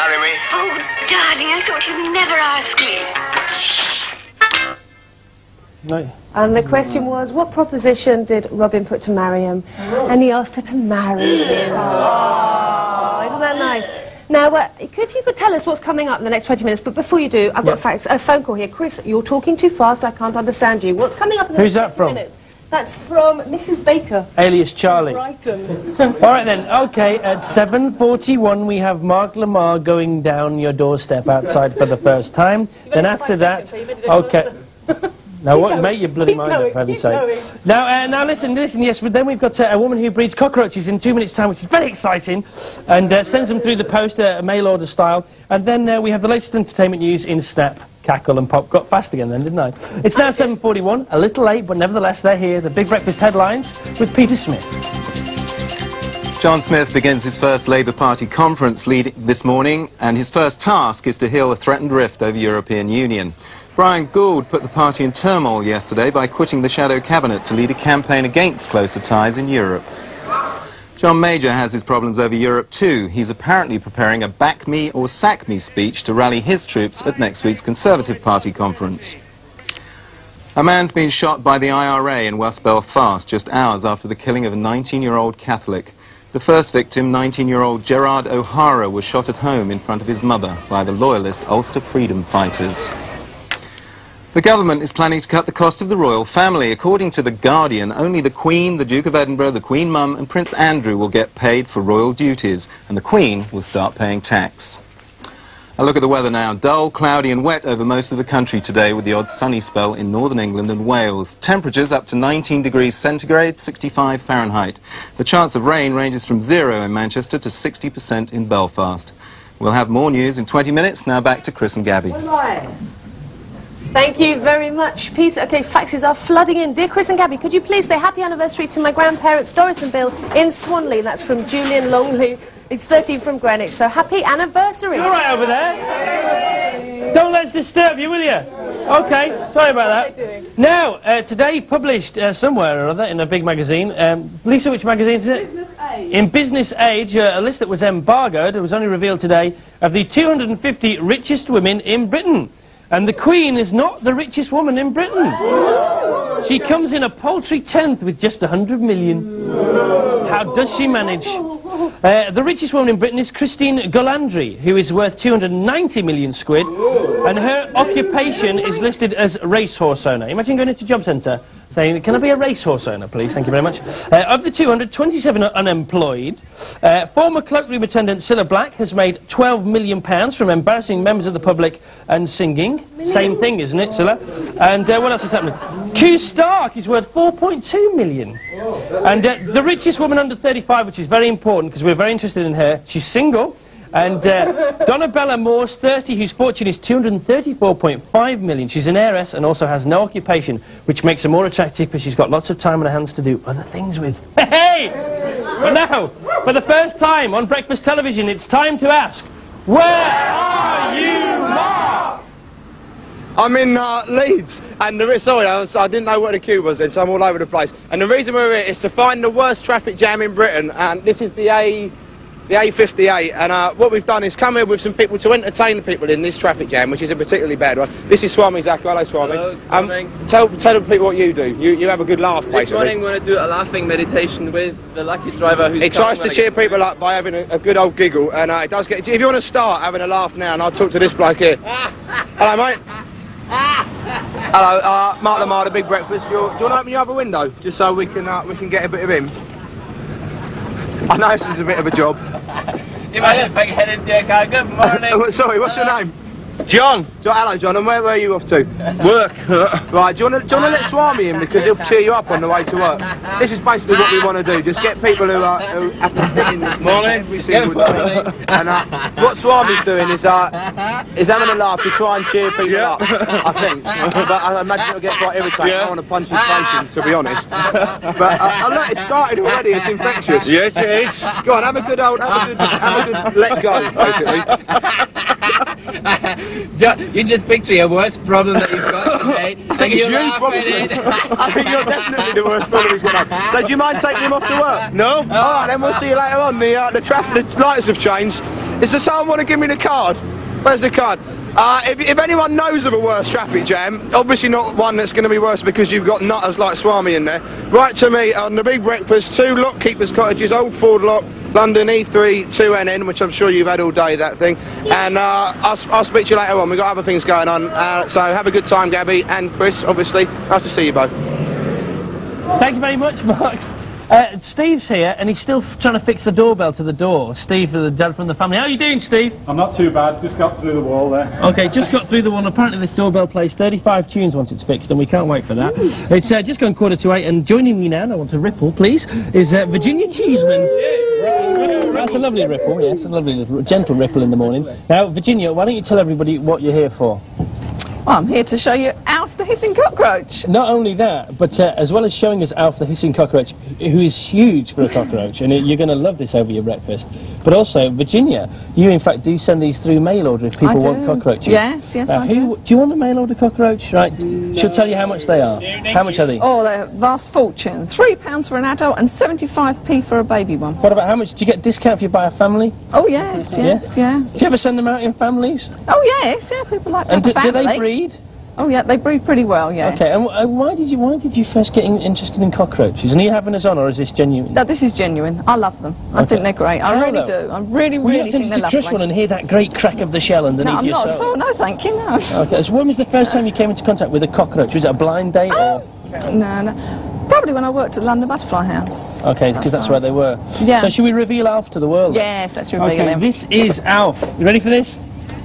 marry me? Oh, darling, I thought you'd never ask me. No. And the question was, what proposition did Robin put to Marion? And he asked her to marry him. Oh, isn't that nice? Now, uh, if you could tell us what's coming up in the next 20 minutes, but before you do, I've got a, fax, a phone call here. Chris, you're talking too fast, I can't understand you. What's coming up in the Who's next that from? That's from Mrs. Baker. Alias Charlie. Brighton. All right then. Okay, at 7:41 we have Mark Lamarr going down your doorstep outside for the first time. Then after that, okay. Now what, going, make your bloody keep mind going, up, for heaven's sake. Now, uh, now listen, listen. Yes, but then we've got uh, a woman who breeds cockroaches in two minutes' time, which is very exciting, and uh, sends them through the post, uh, mail order style. And then uh, we have the latest entertainment news in Snap. Cackle and Pop got fast again then, didn't I? It's now 7.41, a little late, but nevertheless they're here. The Big Breakfast headlines with Peter Smith. John Smith begins his first Labour Party conference lead this morning, and his first task is to heal a threatened rift over European Union. Bryan Gould put the party in turmoil yesterday by quitting the shadow cabinet to lead a campaign against closer ties in Europe. John Major has his problems over Europe too. He's apparently preparing a back me or sack me speech to rally his troops at next week's Conservative Party conference. A man's been shot by the IRA in West Belfast just hours after the killing of a 19-year-old Catholic. The first victim, 19-year-old Gerard O'Hara, was shot at home in front of his mother by the loyalist Ulster Freedom Fighters. The government is planning to cut the cost of the royal family. According to The Guardian, only the Queen, the Duke of Edinburgh, the Queen Mum and Prince Andrew will get paid for royal duties, and the Queen will start paying tax. A look at the weather now. Dull, cloudy and wet over most of the country today with the odd sunny spell in northern England and Wales. Temperatures up to 19 degrees centigrade, 65 Fahrenheit. The chance of rain ranges from zero in Manchester to 60% in Belfast. We'll have more news in 20 minutes. Now back to Chris and Gabby. Thank you very much, Peter. Okay, faxes are flooding in. Dear Chris and Gabby, could you please say happy anniversary to my grandparents, Doris and Bill, in Swanley? That's from Julian Longley. It's 13 from Greenwich, so happy anniversary. You're right over there. Don't let's disturb you, will you? Okay, sorry about that. Now, uh, today published uh, somewhere or other in a big magazine. Um, Lisa, which magazine is it? Business A. In Business Age, uh, a list that was embargoed, it was only revealed today, of the 250 richest women in Britain. And the Queen is not the richest woman in Britain. She comes in a paltry tenth with just 100 million. How does she manage? Uh, the richest woman in Britain is Christine Golandry, who is worth 290 million squid, and her occupation is listed as racehorse owner. Imagine going into a job centre saying, can I be a racehorse owner, please? Thank you very much. Uh, of the 200, 27 are unemployed. Uh, former cloakroom attendant Cilla Black has made 12 million pounds from embarrassing members of the public and singing. Same thing, isn't it, Cilla? And uh, what else is happening? Koo Stark is worth £4.2 million. And uh, the richest woman under 35, which is very important because we're very interested in her, she's single. And uh, Donabella Morse, 30, whose fortune is 234.5 million. She's an heiress and also has no occupation, which makes her more attractive because she's got lots of time on her hands to do other things with. Hey! But now, for the first time on breakfast television, it's time to ask, where are you, Mark? I'm in uh, Leeds, and the sorry, I, was, I didn't know where the queue was then, so I'm all over the place. And the reason we're here is to find the worst traffic jam in Britain, and this is the A, the A58. And uh, what we've done is come here with some people to entertain the people in this traffic jam, which is a particularly bad one. This is Swami Zach. Hello, Swami. Hello, um, tell tell the people what you do. You you have a good laugh, This basically. morning we're going to do a laughing meditation with the lucky driver who's He tries to cheer people up by having a, a good old giggle, and uh, it does get. If you want to start having a laugh now, and I'll talk to this bloke here. Hello, mate. Hello, uh, Mark Lamarr, the Big Breakfast. Do you, do you want to open your other window, just so we can uh, we can get a bit of him? I know this is a bit of a job. If I get into your car, good morning. Uh, sorry, what's your name? John. John. Hello, John. And where were you off to? Work. right. Do you want to do you want to let Swami in because he'll cheer you up on the way to work? This is basically what we want to do. Just get people who, are who have to sit in this morning every single day. And uh, what Swami's doing is uh, is having a laugh to try and cheer people up. I think. but I imagine it'll get quite irritating. I want to punch his face in, to be honest. But uh, oh, look, it started already. It's infectious. Yes, it is. Go on, have a good old, have a good, have a good let go, basically. You just picture your worst problem that you've got today, and you laugh at it. I think you're definitely the worst problem he's have. So do you mind taking him off to work? No. All right, then we'll see you later on. The, uh, the traffic the lights have changed. Is there someone want to give me the card? Where's the card? Uh, if, if anyone knows of a worse traffic jam, obviously not one that's going to be worse because you've got nutters like Swami in there, write to me on the Big Breakfast, 2 Lockkeepers Cottages, Old Ford Lock, London E E3 2NN, which I'm sure you've had all day, that thing. And uh, I'll, I'll speak to you later on. We've got other things going on. Uh, so have a good time, Gabby and Chris, obviously. Nice to see you both. Thank you very much, Marks. Uh, Steve's here, and he's still f- trying to fix the doorbell to the door. Steve, the dad from the family. How are you doing, Steve? I'm not too bad, just got through the wall there. Okay, just got through the wall. Apparently, this doorbell plays 35 tunes once it's fixed, and we can't wait for that. It's uh, just gone quarter to eight, and joining me now, and I want to ripple, please, is uh, Virginia Cheeseman. That's a lovely ripple, yes, a lovely little, gentle ripple in the morning. Now, Virginia, why don't you tell everybody what you're here for? I'm here to show you Alf the hissing cockroach. Not only that, but uh, as well as showing us Alf the hissing cockroach, who is huge for a cockroach, and you're going to love this over your breakfast. But also, Virginia, you in fact do send these through mail order if people want cockroaches. Yes, yes, Now, I who, do. you want a mail order cockroach? Right, she'll tell you how much they are. How much are they? Oh, they're a vast fortune. Three pounds for an adult and 75p for a baby one. What about how much? Do you get discount if you buy a family? Oh, yes, yes, yeah. Do you ever send them out in families? Oh, yes, yeah, people like to And do, do they breed? Oh, yeah, they breed pretty well, yes. Okay, and uh, why did you why did you first get in, interested in cockroaches? And are you having us on, or is this genuine? No, this is genuine. I love them. I think they're great. I How, really though? do. I really, Were you really not think they're to lovely. one and hear that great crack of the shell underneath no, I'm your not at all. No, thank you, no. Okay, so when was the first time you came into contact with a cockroach? Was it a blind date or? No, no. Probably when I worked at London Butterfly House. Okay, because that's, right. where they were. Yeah. So should we reveal Alf to the world? Yes, let's reveal Okay, him. this is Alf. You ready for this?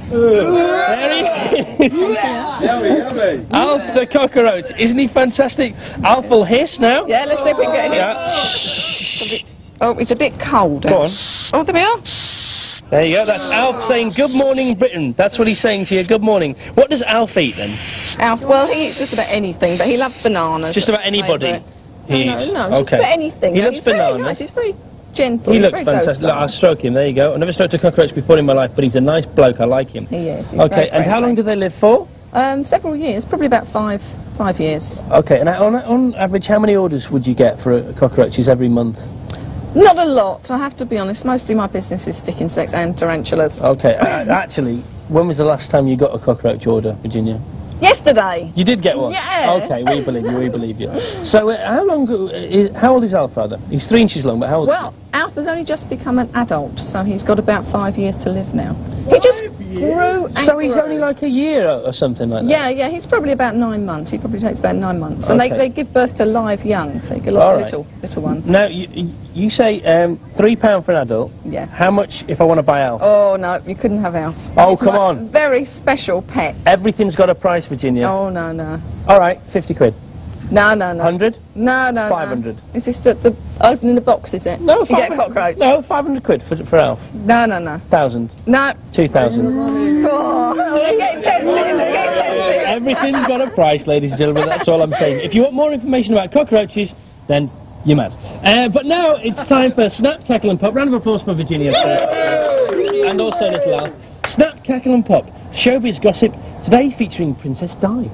There he is. Alf the cockroach. Isn't he fantastic? Alf will hiss now. Yeah, let's see if we can get him. Yeah. Oh, he's a bit cold. Go on. Oh, there we are. There you go. That's Alf saying good morning, Britain. That's what he's saying to you. Good morning. What does Alf eat then? Alf, well, he eats just about anything, but he loves bananas. Just about anybody. He no, no, no, just okay. about anything. He No, loves he's very bananas. nice. He's very gentle. He looks fantastic. Look, I'll stroke him. There you go. I've never stroked a cockroach before in my life, but he's a nice bloke. I like him. He is. He's okay, and how long do they live for? Um, several years, probably about five, five years. Okay, and on, on average, how many orders would you get for uh, cockroaches every month? Not a lot, I have to be honest. Mostly my business is stick insects and tarantulas. Okay, uh, actually, when was the last time you got a cockroach order, Virginia? Yesterday. You did get one? Yeah. Okay, we believe you, we believe you. So, uh, how long, uh, is, how old is Alf, rather? He's three inches long, but how old Well, Alf has only just become an adult, so he's got about five years to live now. He just grew and So he's grew. only like a year or, or something like that? Yeah, yeah, he's probably about nine months. He probably takes about nine months. And Okay. they, they give birth to live young, so you get lots All of right. little, little ones. Now, you, you- you say um, £3 for an adult. Yeah. How much if I want to buy Alf? Oh, no, you couldn't have Alf. Oh, He's come my on. Very special pet. Everything's got a price, Virginia. Oh, no, no. All right, 50 quid. No, no, no. 100? No, no, no. 500. Is this the, the opening the box, is it? No, You get a 500 cockroach. No, 500 quid for, for Alf. No, no, no. 1,000. No. 2,000. Oh, we're getting tempted, we're getting tempted. Everything's got a price, ladies and gentlemen. That's all I'm saying. If you want more information about cockroaches, then you're mad. Uh, but now it's time for Snap, Cackle and Pop. Round of applause for Virginia. and also Little Al. Snap, Cackle and Pop. Showbiz gossip. Today featuring Princess Di.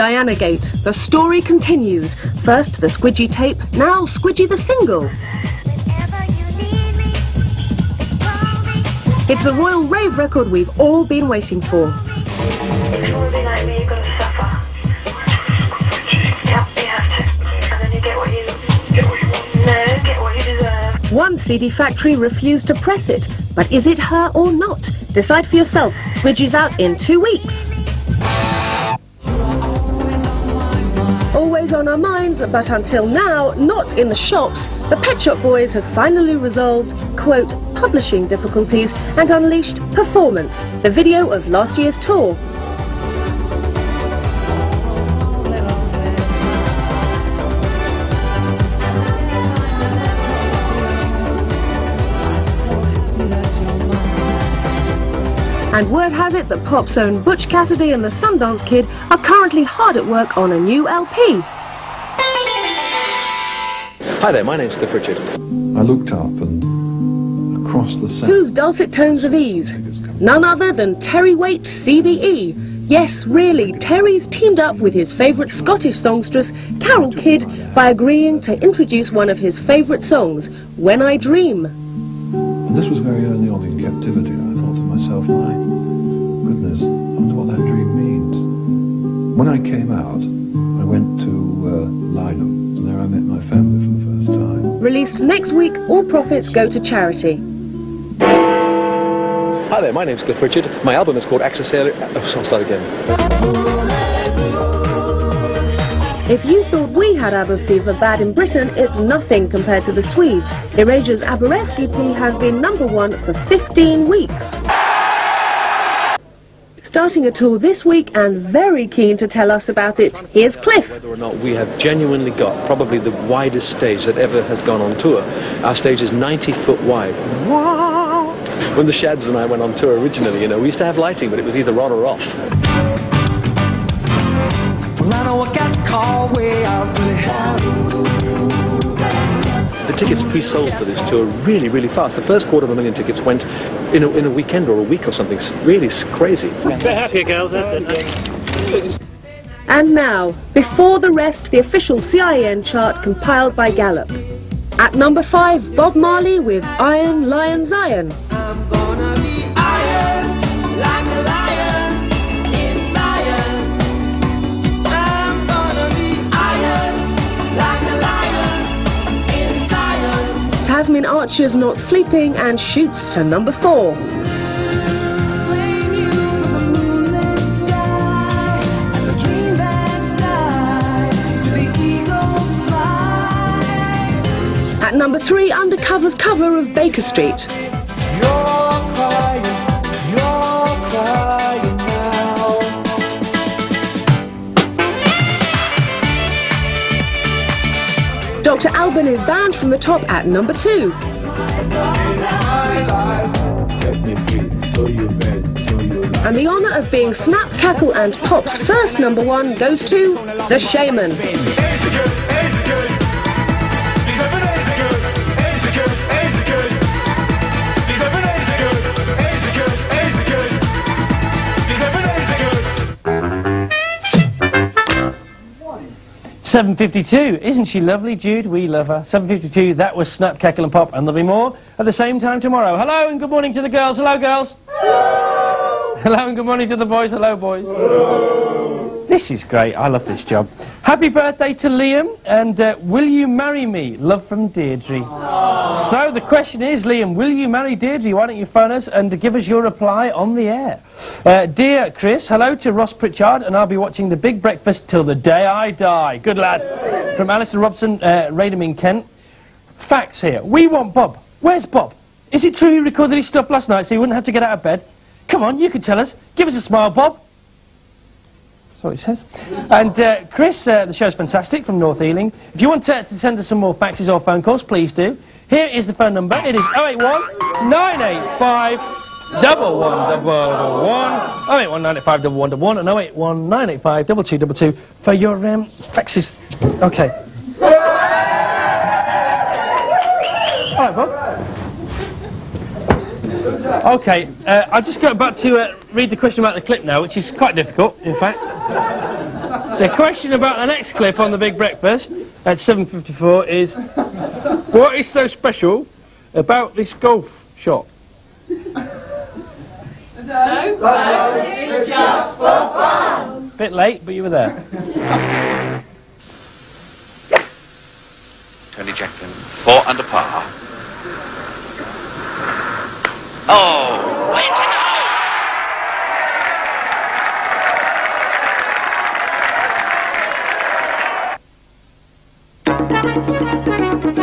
Diana Gate. The story continues. First the Squidgy tape, now Squidgy the single. It's the royal rave record we've all been waiting for. One CD factory refused to press it, but is it her or not? Decide for yourself. Squidgy's out in two weeks. On our minds, but until now, not in the shops, the Pet Shop Boys have finally resolved, quote, publishing difficulties and unleashed Performance, the video of last year's tour. And word has it that Pop's own Butch Cassidy and the Sundance Kid are currently hard at work on a new LP. Hi there, my name's Cliff Richard. I looked up and across the centre. Whose dulcet tones are these? None other than Terry Waite, CBE. Yes, really, Terry's teamed up with his favourite Scottish songstress, Carol Kidd, by agreeing to introduce one of his favourite songs, When I Dream. And this was very early on in captivity. I thought to myself, my goodness, I wonder what that dream means. When I came out, Released next week, all profits go to charity. Hi there, my name's Cliff Richard. My album is called Accessory. Oh, I'll start again. If you thought we had ABBA fever bad in Britain, it's nothing compared to the Swedes. Erasure's ABBA-esque has been number one for 15 weeks. Starting a tour this week and very keen to tell us about it, here's Cliff. Whether or not we have genuinely got probably the widest stage that ever has gone on tour. Our stage is 90 foot wide. When the Shads and I went on tour originally, you know, we used to have lighting, but it was either on or off. Well, The tickets pre-sold for this tour really, really fast. The first quarter of a million tickets went in a, in a weekend or a week or something. S- Really s- crazy. Very happy, girls. That's it. And now, before the rest, the official CIN chart compiled by Gallup. At number five, Bob Marley with Iron Lion Zion. Tasmin Archer's Not Sleeping and shoots to number four. At number three, Undercover's cover of Baker Street. Dr. Alban is banned from the top at number two. And the honour of being Snap, Cackle and Pop's first number one goes to The Shamen. 7.52. Isn't she lovely, Jude? We love her. 7.52, that was Snap, Cackle and Pop, and there'll be more at the same time tomorrow. Hello and good morning to the girls. Hello, girls. Hello and good morning to the boys. Hello, boys. This is great. I love this job. Happy birthday to Liam, and uh, will you marry me? Love from Deirdre. So the question is, Liam, will you marry Deirdre? Why don't you phone us and give us your reply on the air? Uh, dear Chris, hello to Ross Pritchard, and I'll be watching the Big Breakfast till the day I die. Good lad. From Alison Robson, uh, Radham in Kent. Fax here. We want Bob. Where's Bob? Is it true he recorded his stuff last night so he wouldn't have to get out of bed? Come on, you can tell us. Give us a smile, Bob. That's what it says. And uh, Chris, uh, the show's fantastic from North Ealing. If you want to, to send us some more faxes or phone calls, please do. Here is the phone number. It is 081 985 double one double one. 081 985 double one double one and 081 985 double two double two for your um, faxes. Okay. All right, Bob. Okay, uh, I'll just go back to uh, read the question about the clip now, which is quite difficult, in fact. the question about the next clip on the Big Breakfast at 7.54 is, what is so special about this golf shot? it's just for fun. Bit late, but you were there. Tony Jacklin, four under par. Oh, way to go!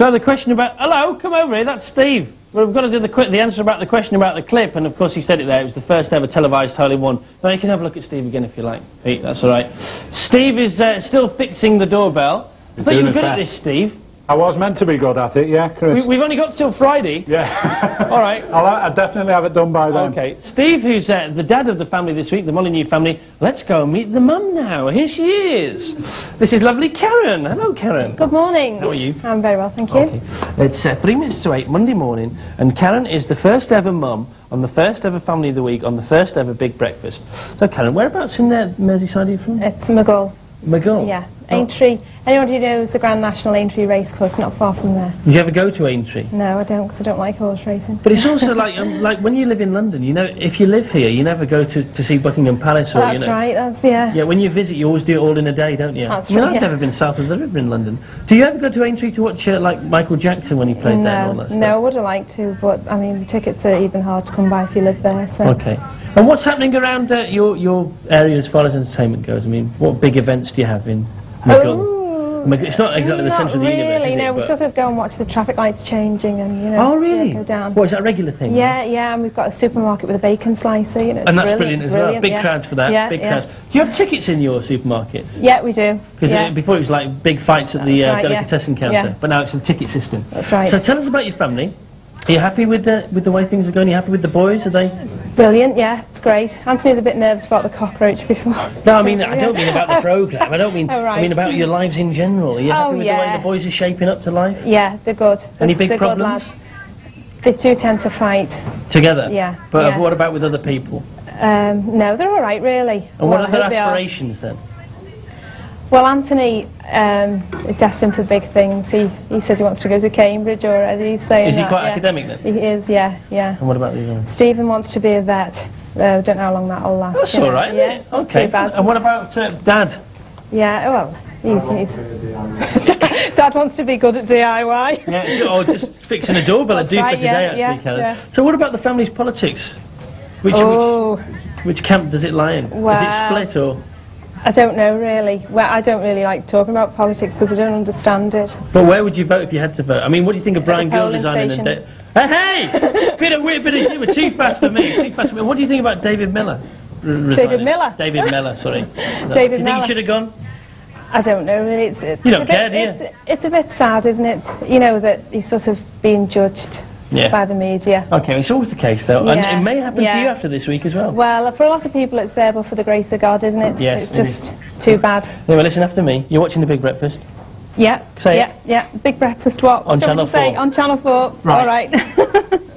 So the question about... Hello, come over here, that's Steve. Well, we've got to do the, the answer about the question about the clip, and of course he said it there. It was the first ever televised hole-in-one. Now you can have a look at Steve again if you like, Pete. That's all right. Steve is uh, still fixing the doorbell. I thought you were good at this, Steve. I was meant to be good at it, yeah, Chris. We, we've only got till Friday. Yeah. all right. I'll, I'll definitely have it done by then. Okay. Steve, who's uh, the dad of the family this week, the Molyneux family, let's go and meet the mum now. Here she is. This is lovely Karen. Hello, Karen. Good morning. How are you? I'm very well, thank you. Okay. It's uh, three minutes to eight, Monday morning, and Karen is the first ever mum on the first ever Family of the Week on the first ever Big Breakfast. So, Karen, whereabouts in uh, Merseyside are you from? It's Maghull. McGull? Yeah, Aintree. Anyone who knows the Grand National Aintree Racecourse, not far from there. Did you ever go to Aintree? No, I don't, because I don't like horse racing. But it's also like um, like when you live in London, you know, if you live here, you never go to, to see Buckingham Palace or Well, that's you know. right. That's yeah. Yeah, when you visit, you always do it all in a day, don't you? That's I mean, right, I've yeah. never been south of the river in London. Do you ever go to Aintree to watch uh, like Michael Jackson when he played there and all No, that no, I would have liked to, but I mean, tickets are even hard to come by if you live there. So. Okay. And what's happening around uh, your your area as far as entertainment goes? I mean, what big events do you have in McGull- It's not exactly the centre of the really, universe, is no. We But- sort of go and watch the traffic lights changing, and you know. Oh, really? yeah, go down. What is that a regular thing? Yeah, yeah, and we've got a supermarket with a bacon slicer. You know, And that's brilliant, brilliant, as well. Big yeah. crowds for that. Yeah, big yeah. crowds. Do you have tickets in your supermarkets? Yeah, we do. Because yeah. before it was like big fights at the That's uh, right, delicatessen counter, but now it's the ticket system. That's right. So tell us about your family. Are you happy with the with the way things are going? Are you happy with the boys? Are they? Brilliant, yeah, it's great. Anthony was a bit nervous about the cockroach before. No, I mean I don't mean about the program. I don't mean. Oh, right. I mean about your lives in general. Are you happy Oh, with the way the boys are shaping up to life Yeah, they're good. Any big they're problems? They do tend to fight. together? Yeah, But yeah. what about with other people? Um, no, they're all right, really. And Well, what are their aspirations then? Well, Anthony um, is destined for big things. He he says he wants to go to Cambridge already. He's saying Is he that, quite yeah. academic then? He is, yeah, yeah. And what about the other one? Stephen wants to be a vet. Uh, don't know how long that'll last. That's all know. right. Yeah? Okay. And what about uh, Dad? Yeah, well, he's, he's Dad wants to be good at DIY. Yeah, or just fixing a doorbell That's do for today, yeah, actually, yeah, yeah. So what about the family's politics? Which, Oh. which, which camp does it lie in? Is it split or? I don't know really. Well, I don't really like talking about politics because I don't understand it. But where would you vote if you had to vote? I mean, what do you think of Brian Gill polling and... Da- hey, hey! bit of weird, bit of humour. Too fast for me. Too fast for me. What do you think about David Miller? resigning? Miller? David Miller. Sorry. David do you think Miller. he should have gone? I don't know really. It's, it's You don't a bit, care, do you? It's, it's a bit sad, isn't it? You know that he's sort of being judged Yeah. by the media. Okay, it's always the case though, and it may happen yeah. to you after this week as well. Well, for a lot of people it's there, but for the grace of God, isn't it? Yes, It's it just too bad. Anyway, listen after me. You're watching the Big Breakfast. Yeah. Say yeah, it. yeah. Big breakfast what? On What you want Channel me to say? 4. On Channel 4. Right. All right.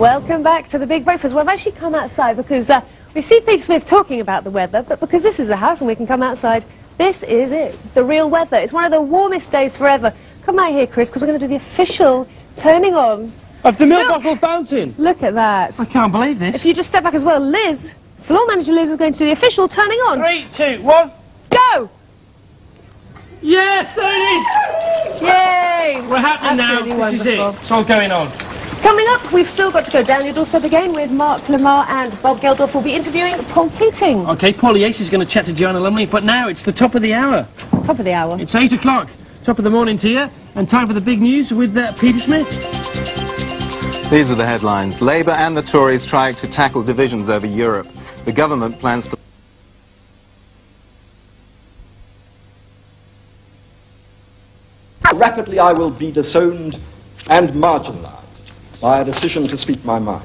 Welcome back to the Big Breakfast. Well, I've actually come outside because uh, we see Pete Smith talking about the weather, but because this is a house and we can come outside, this is it. The real weather. It's one of the warmest days forever. Come out here, Chris, because we're going to do the official turning on. Of the milk bottle fountain. Look at that. I can't believe this. If you just step back as well, Liz, floor manager Liz is going to do the official turning on. Three, two, one. Go! Yes, there it is. Yay! We're happening Absolutely now. This is it. It's all going on. Coming up, we've still got to go down your doorstep again with Mark Lamarr and Bob Geldof will be interviewing Paul Keating. Okay, Paula Yates is going to chat to Joanna Lumley, but now it's the top of the hour. Top of the hour. It's 8 o'clock, top of the morning to you, and time for the big news with uh, Peter Smith. These are the headlines. Labour and the Tories try to tackle divisions over Europe. The government plans to Rapidly, I will be disowned and marginalized by a decision to speak my mind.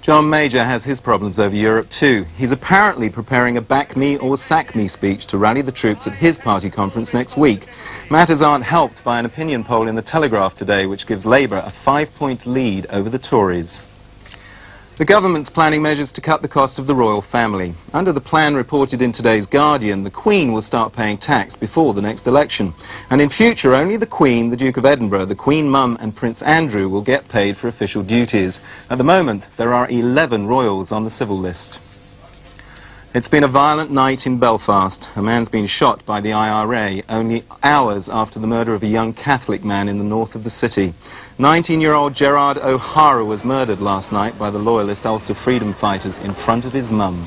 John Major has his problems over Europe too. He's apparently preparing a back me or sack me speech to rally the troops at his party conference next week. Matters aren't helped by an opinion poll in the Telegraph today which gives Labour a five-point lead over the Tories. The government's planning measures to cut the cost of the royal family. Under the plan reported in today's Guardian, the Queen will start paying tax before the next election. And in future, only the Queen, the Duke of Edinburgh, the Queen Mum and Prince Andrew will get paid for official duties. At the moment, there are 11 royals on the civil list. It's been a violent night in Belfast. A man's been shot by the IRA only hours after the murder of a young Catholic man in the north of the city. 19-year-old Gerard O'Hara was murdered last night by the loyalist Ulster freedom fighters in front of his mum.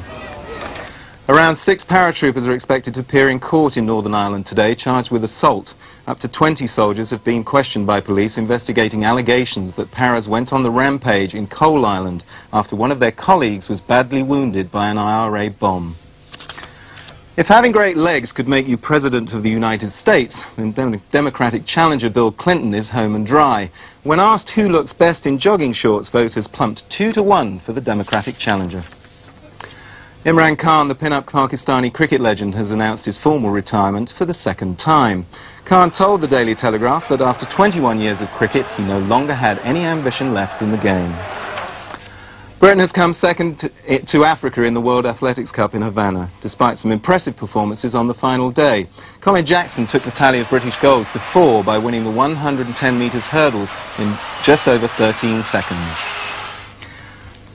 Around six paratroopers are expected to appear in court in Northern Ireland today, charged with assault. Up to 20 soldiers have been questioned by police investigating allegations that paras went on the rampage in Coalisland after one of their colleagues was badly wounded by an IRA bomb. If having great legs could make you President of the United States, then Dem- Democratic challenger Bill Clinton is home and dry. When asked who looks best in jogging shorts, voters plumped two to one for the Democratic challenger. Imran Khan, the pin-up Pakistani cricket legend, has announced his formal retirement for the second time. Khan told the Daily Telegraph that after 21 years of cricket, he no longer had any ambition left in the game. Britain has come second to, eh, to Africa in the World Athletics Cup in Havana, despite some impressive performances on the final day. Colin Jackson took the tally of British goals to four by winning the 110 metres hurdles in just over 13 seconds.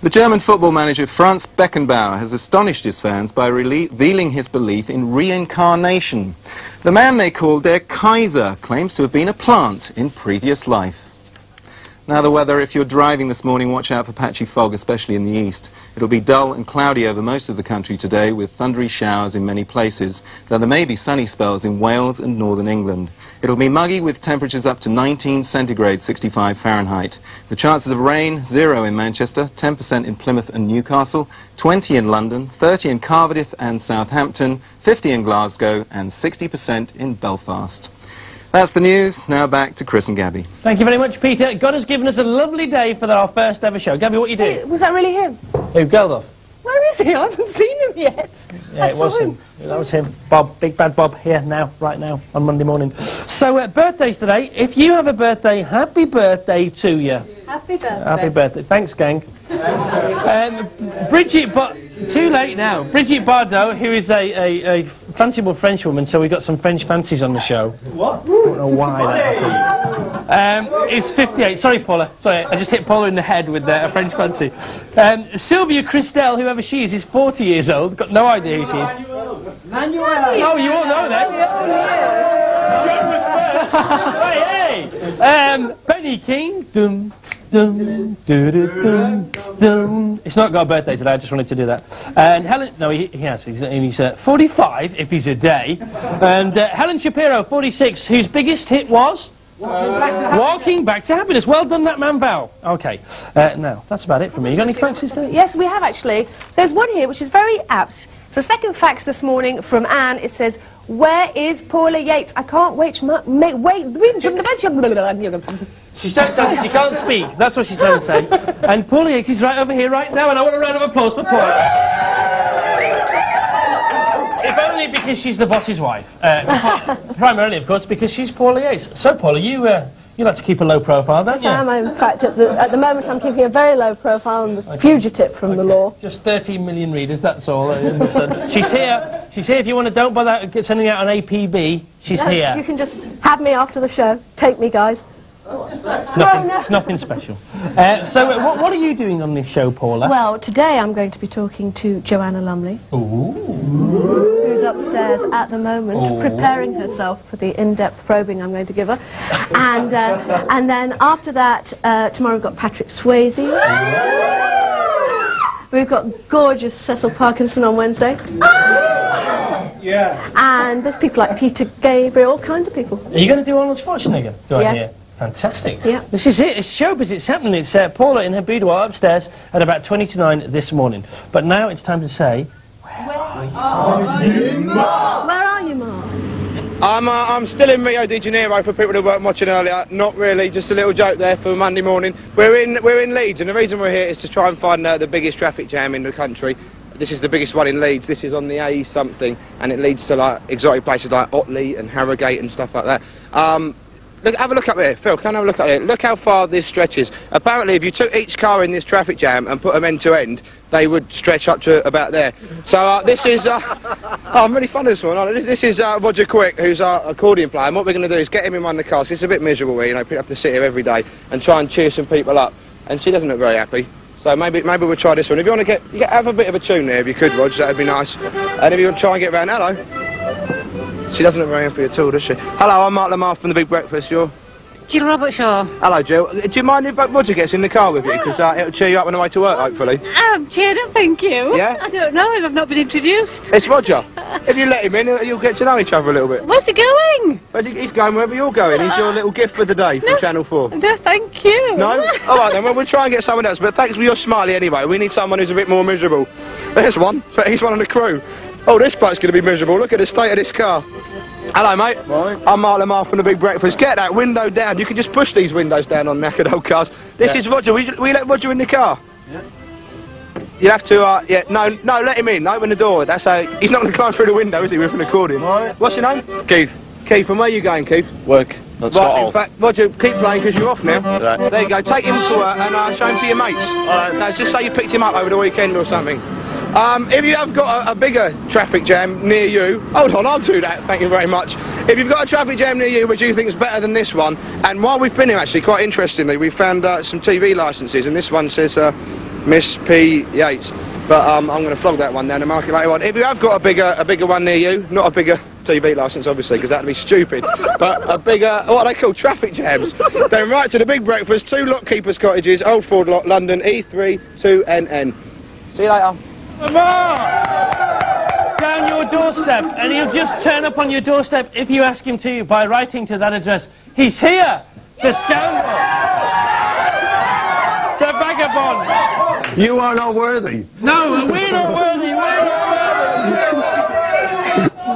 The German football manager Franz Beckenbauer has astonished his fans by revealing his belief in reincarnation. The man they call Der Kaiser claims to have been a plant in previous life. Now the weather, if you're driving this morning, watch out for patchy fog, especially in the east. It'll be dull and cloudy over most of the country today, with thundery showers in many places, though there may be sunny spells in Wales and northern England. It'll be muggy with temperatures up to 19 centigrade, 65 Fahrenheit. The chances of rain, zero in Manchester, 10% in Plymouth and Newcastle, 20 in London, 30 in Cardiff and Southampton, 50 in Glasgow, and 60% in Belfast. That's the news. Now back to Chris and Gabby. Thank you very much, Peter. God has given us a lovely day for our first ever show. Gabby, what you doing? Was that really him? Who, Geldof? Where is he? I haven't seen him yet. Yeah, I it was saw him. That was him. Bob, Big Bad Bob, here now, right now, on Monday morning. So, uh, birthdays today. If you have a birthday, happy birthday to you. Happy birthday. Happy birthday. Thanks, gang. um, Bridget, but too late now. Brigitte Bardot, who is a, a, a fanciful French woman, so we've got some French fancies on the show. What? I don't know why that happened. Um, it's 58. Sorry, Paula. Sorry, I just hit Paula in the head with uh, a French fancy. Um, Sylvia Kristel, whoever she is, is 40 years old. Got no idea who she is. Manuel. Oh, you all know that. Hey, hey. Um, Benny King. It's not got a birthday today. I just wanted to do that. And Helen. No, he, he has. He's, he's uh, 45 if he's a day. And uh, Helen Shapiro, 46, whose biggest hit was. Walking back to happiness. Well done, that man, Val. Okay. Uh, now, that's about it for me. You got any faxes there? Yes, we have actually. There's one here which is very apt. The second fax this morning from Anne. It says, Where is Paula Yates? I can't wait. ma- wait. She's saying something she can't speak. That's what she's trying to say. And Paula Yates is right over here right now, and I want a round of applause for Paula. If only because she's the boss's wife. Uh, primarily, of course, because she's Paula Yates. So, Paula, you uh, you like to keep a low profile, don't Yes, you? I am. In fact, at the, at the moment, I'm keeping a very low profile. I'm a fugitive from the law. Just 13 million readers, that's all. in the sun. she's here. She's here. If you want to, don't bother get sending out an APB. She's Yeah, here. You can just have me after the show. Take me, guys. Nothing, It's nothing special. Uh, so, uh, what, what are you doing on this show, Paula? Well, today I'm going to be talking to Joanna Lumley, who's upstairs at the moment, Ooh. preparing herself for the in-depth probing I'm going to give her. And, uh, and then after that, uh, tomorrow we've got Patrick Swayze. We've got gorgeous Cecil Parkinson on Wednesday. Yeah. And there's people like Peter Gabriel, all kinds of people. Are you going to do Arnold Schwarzenegger? Do Yeah. I hear? Fantastic. Yeah. This is it. It's showbiz. It's happening. It's uh, Paula in her boudoir upstairs at about 20 to 9 this morning. But now it's time to say... Where are you, Mark? Where are you, Mark? I'm, uh, I'm still in Rio de Janeiro for people who weren't watching earlier. Not really, just a little joke there for Monday morning. We're in, we're in Leeds, and the reason we're here is to try and find uh, the biggest traffic jam in the country. This is the biggest one in Leeds. This is on the A something, and it leads to like exotic places like Otley and Harrogate and stuff like that. Um, look, have a look up there, Phil. Can I have a look up there? Look how far this stretches. Apparently, if you took each car in this traffic jam and put them end to end, they would stretch up to about there. So uh, this is. Uh, oh, I'm really fond of this one. This, this is uh, Roger Quick, who's our accordion player. And what we're going to do is get him in one of the cars. It's a bit miserable here, you know. People have to sit here every day and try and cheer some people up. And she doesn't look very happy. So maybe maybe we'll try this one. If you want to get, you get have a bit of a tune there, if you could, Roger, that'd be nice. And if you want to try and get round, hello. She doesn't look very happy at all, does she? Hello, I'm Mark Lamarr from the Big Breakfast. You're. Jill Robert Shaw. Hello, Jill. Do you mind if uh, Roger gets in the car with you? Because uh, it'll cheer you up on the way to work, hopefully. I'm cheered up, thank you. Yeah? I don't know if I've not been introduced. It's Roger. if you let him in, you'll get to know each other a little bit. Where's he going? Where's he, he's going wherever you're going. He's your little gift for the day from Channel 4. No, thank you. No? All right then, well, we'll try and get someone else. But thanks for your smiley anyway. We need someone who's a bit more miserable. There's one, but he's one on the crew. Oh, this bloke's going to be miserable. Look at the state of this car. Hello, mate. I'm Marlon Lamarr from the Big Breakfast. Get that window down. You can just push these windows down on knackered old cars. This Yeah. is Roger. We, we let Roger in the car. Yeah. you'll have to, uh, yeah, no, no, let him in. Open the door. That's how, he's not going to climb through the window, is he, with an accordion? What's your name? Keith. Keith, and where are you going, Keith? Work. Right, in fact, Roger, keep playing because you're off now. Right. There you go. Take him to work and uh, show him to your mates. All right. No, just say you picked him up over the weekend or something. Um, if you have got a, a bigger traffic jam near you, hold on, I'll do that. Thank you very much. If you've got a traffic jam near you which you think is better than this one, and while we've been here, actually, quite interestingly, we found uh, some TV licences, and this one says uh, Miss P Yates. But um, I'm going to flog that one down and mark it later on. If you have got a bigger, a bigger one near you, not a bigger TV licence, obviously, because that'd be stupid, but a bigger, uh, what are they call traffic jams, then right to the big breakfast, two Lock Keepers Cottages, Old Ford Lock, London, E E3 2NN. See you later. Lamarr! Down your doorstep, and he'll just turn up on your doorstep if you ask him to by writing to that address. He's here, the scoundrel, the vagabond. You are not worthy. No, we're not worthy.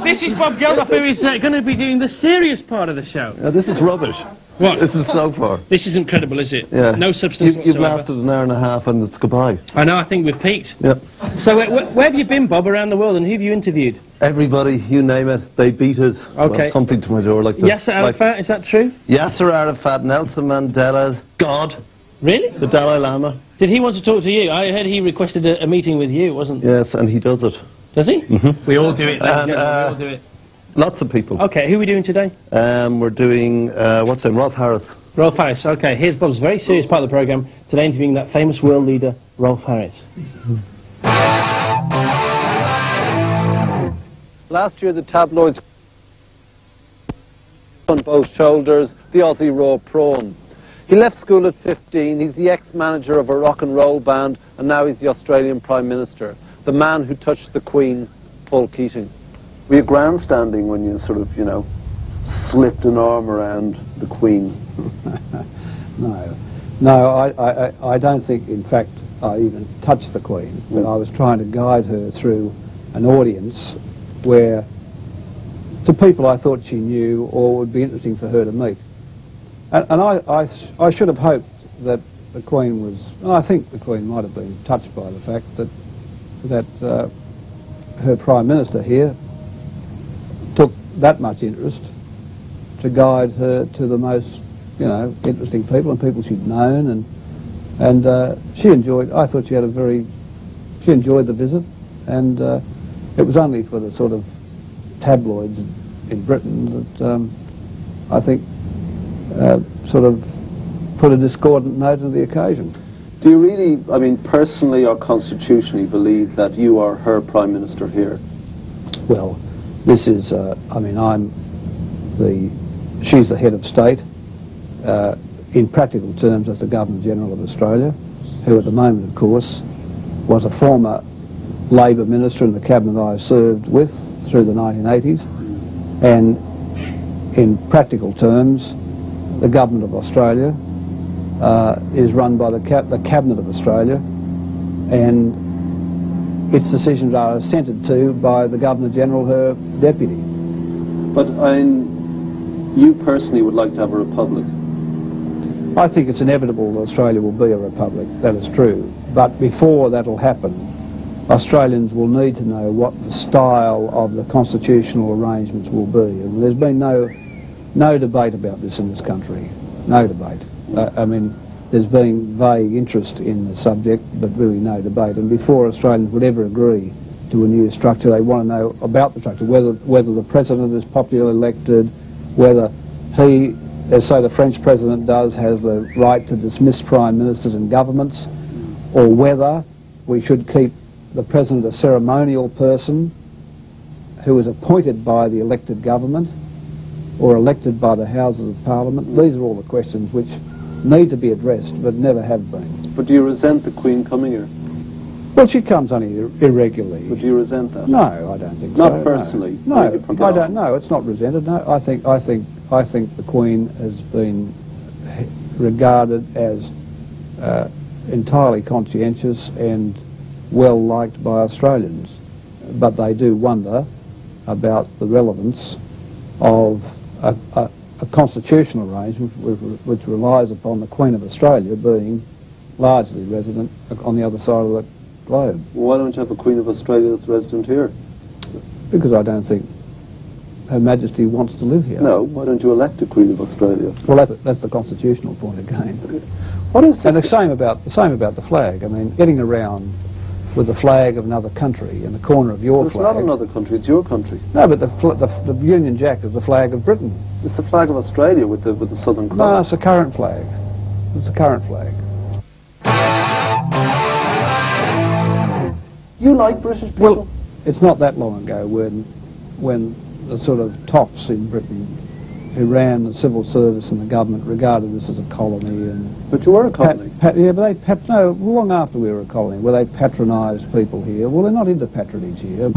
This is Bob Geldof, who is uh, going to be doing the serious part of the show. Uh, this is rubbish. What? This is so far. This is incredible, is it? Yeah. No substance You, you've whatsoever. lasted an hour and a half and it's goodbye. I know. I think we've peaked. Yep. So, uh, wh- where have you been, Bob, around the world, and who have you interviewed? Everybody, you name it, they beat it. Well, Okay. something to my door like that. Yasser Arafat, is that true? Yasser Arafat, Nelson Mandela, God. Really? The Dalai Lama. Did he want to talk to you? I heard he requested a, a meeting with you, wasn't? He? Yes, and he does it. Does he? Mhm. We all do it. ladies and And, uh, we all do it. Lots of people. Okay, who are we doing today? Um, we're doing, uh, what's his name, Rolf Harris. Rolf Harris. Okay, here's Bob's very serious part of the programme. Today interviewing that famous world leader, Rolf Harris. Last year, the tabloids on both shoulders, the Aussie Raw Prawn. He left school at 15. He's the ex-manager of a rock and roll band, and now he's the Australian Prime Minister. The man who touched the Queen, Paul Keating. Were you grandstanding when you sort of, you know, slipped an arm around the Queen? No, no, I, I, I- I don't think, in fact, I even touched the Queen, but mm. I was trying to guide her through an audience where, to people I thought she knew or would be interesting for her to meet. And, and I, I, sh- I should have hoped that the Queen was, and I think the Queen might have been touched by the fact that, that uh, her Prime Minister here took that much interest to guide her to the most, you know, interesting people and people she'd known, and and uh, she enjoyed. I thought she had a very, she enjoyed the visit, and uh, it was only for the sort of tabloids in Britain that um, I think uh, sort of put a discordant note to the occasion. Do you really, I mean, personally or constitutionally believe that you are her Prime Minister here? Well, this is, uh, I mean, I'm the, she's the head of state, uh, in practical terms as the Governor-General of Australia, who at the moment, of course, was a former Labor Minister in the cabinet I served with through the 1980s, and in practical terms, the Government of Australia uh, is run by the, the Cabinet of Australia, and its decisions are assented to by the Governor-General, her deputy. But I you personally would like to have a republic. I think it's inevitable that Australia will be a republic, that is true. But before that'll happen, Australians will need to know what the style of the constitutional arrangements will be. And there's been no, no debate about this in this country. No debate. I mean, there's been vague interest in the subject, but really no debate. And before Australians would ever agree to a new structure, they want to know about the structure, whether, whether the president is popularly elected, whether he, as say the French president does, has the right to dismiss prime ministers and governments, or whether we should keep the president a ceremonial person who is appointed by the elected government or elected by the Houses of Parliament. These are all the questions which need to be addressed but never have been. But do you resent the Queen coming here? Well, she comes only ir- irregularly. Would you resent that? No, I don't think Not so. Not personally, No, from I don't know. It's not resented. No, I think I think I think the Queen has been regarded as uh, entirely conscientious and well liked by Australians, but they do wonder about the relevance of a, a, a constitutional arrangement which, which relies upon the Queen of Australia being largely resident on the other side of the globe. Why don't you have a Queen of Australia that's resident here? Because I don't think Her Majesty wants to live here. No, why don't you elect a Queen of Australia? Well, that's, that's the constitutional point again. What is and the same about the same about the flag. I mean, getting around with the flag of another country in the corner of your It's flag. not another country, it's your country. No, but the, fl- the, the Union Jack is the flag of Britain. It's the flag of Australia with the, with the Southern No, Cross. it's the current flag. It's the current flag. You like British people? Well, it's not that long ago when, when the sort of toffs in Britain who ran the civil service and the government regarded this as a colony and. But you were a colony. pat- yeah, but they pat- no long after we were a colony, where they patronised people here. Well, they're not into patronage here.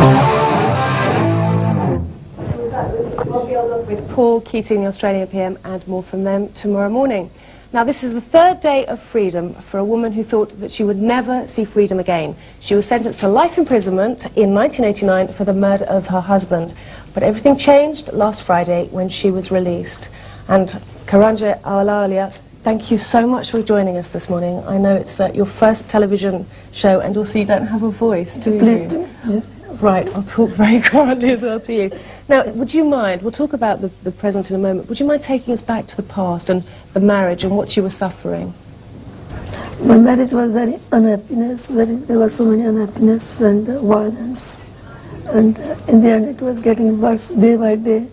with Paul Keating, the Australian PM, and more from them tomorrow morning. Now, this is the third day of freedom for a woman who thought that she would never see freedom again. She was sentenced to life imprisonment in 1989 for the murder of her husband. But everything changed last Friday when she was released. And Kiranjit Ahluwalia, thank you so much for joining us this morning. I know it's uh, your first television show, and also you don't have a voice, do you? Please do. Right, I'll talk very quietly as well to you. Now, would you mind, we'll talk about the, the present in a moment, would you mind taking us back to the past and the marriage and what you were suffering? My marriage was very unhappiness. Very, there was so many unhappiness and uh, violence, and uh, in the end, it was getting worse day by day,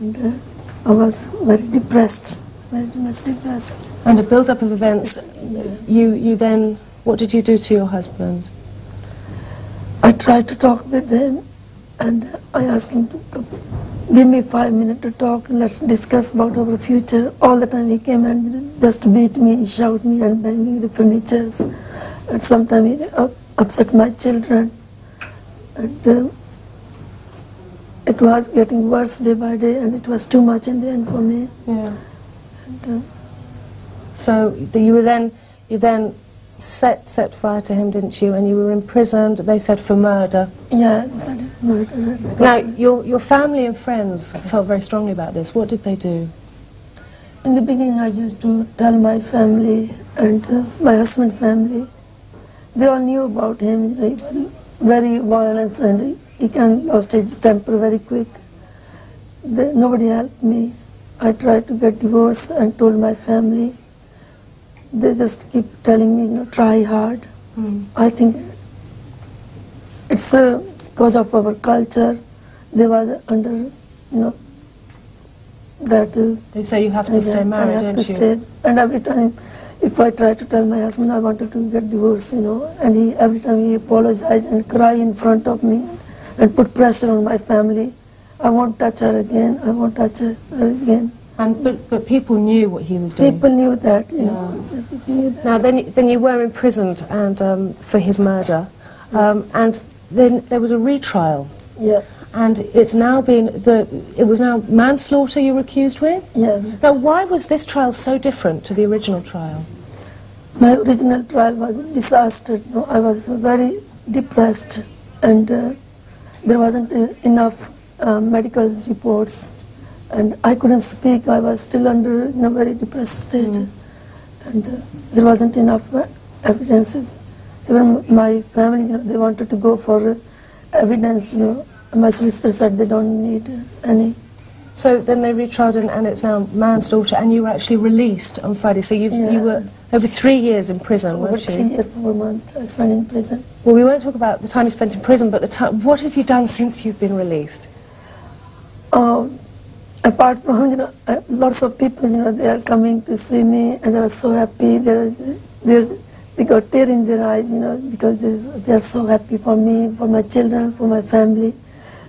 and uh, I was very depressed, very much depressed. And a build-up of events, you, you then, what did you do to your husband? I tried to talk with him, and I asked him to give me five minutes to talk. And let's discuss about our future. All the time he came and just beat me, shout me, and banging the furniture. And sometimes he upset my children. And uh, it was getting worse day by day, and it was too much in the end for me. Yeah. And, uh, So you were then, you then set, set fire to him, didn't you? And you were imprisoned, they said, for murder. yeah, they said murder. Now, your, your family and friends felt very strongly about this. What did they do? In the beginning, I used to tell my family and uh, my husband's family. They all knew about him. He was very violent and he can lost his temper very quick. They, nobody helped me. I tried to get divorced and told my family. They just keep telling me, you know, try hard. I think it's uh, because of our culture. They was under, you know, that. Uh, They say you have to stay married, don't you? Stay. And every time, if I try to tell my husband I wanted to get divorced, you know, and he every time he apologizes and cry in front of me and put pressure on my family. I won't touch her again. I won't touch her again. And but, but people knew what he was doing. People knew that, you know. Knew that. Now, then, you- then you were imprisoned and um, for his murder, um, and then there was a retrial. Yeah. And it's now been the. It was now manslaughter you were accused with. Yeah. Now, why was this trial so different to the original trial? My original trial was a disaster. You know, I was very depressed, and uh, there wasn't uh, enough uh, medical reports, and I couldn't speak. I was still under you know very depressed state, and uh, there wasn't enough uh, evidences. Even my family, you know, they wanted to go for uh, evidence. You know, my solicitor said they don't need uh, any. So then they retried and, and it's now manslaughter, and you were actually released on Friday. So you've, Yeah. you were over three years in prison, Over weren't you? three you? years, four months, I spent in prison. Well, we won't talk about the time you spent in prison, but the time. What have you done since you've been released? Um, apart from you know, uh, lots of people, you know, they are coming to see me, and they are so happy. They are, they they got tear in their eyes, you know, because they they are so happy for me, for my children, for my family.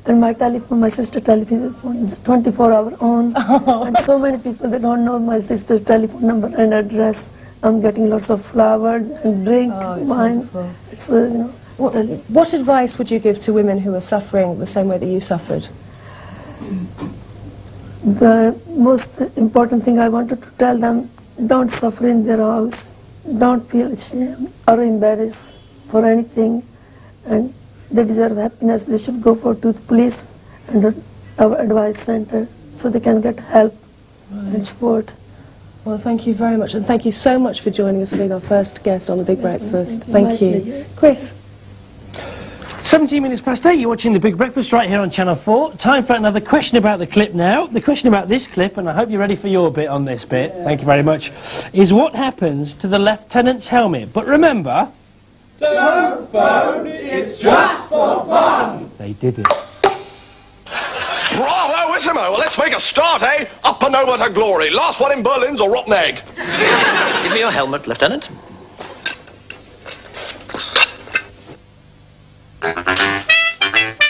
And my telephone, my sister telephone is 24 hour on, and so many people they don't know my sister's telephone number and address. I'm getting lots of flowers and drink, it's wine. wonderful. It's uh, you know. What, what advice would you give to women who are suffering the same way that you suffered? The most important thing I wanted to tell them, don't suffer in their house, don't feel ashamed or embarrassed for anything, and they deserve happiness. They should go for to the police and our advice center so they can get help and support. Well, thank you very much, and thank you so much for joining us being our first guest on the Big Breakfast. Thank you. Chris. 17 minutes past 8, you're watching The Big Breakfast right here on Channel 4. Time for another question about the clip now. The question about this clip, and I hope you're ready for your bit on this bit, thank you very much, is what happens to the lieutenant's helmet? But remember, Don't phone, it's just for fun. they did it. Bravo, Issimo! Well, let's make a start, eh? Up and over to glory. Last one in Berlin's a rotten egg. Give me your helmet, Lieutenant. Thank you.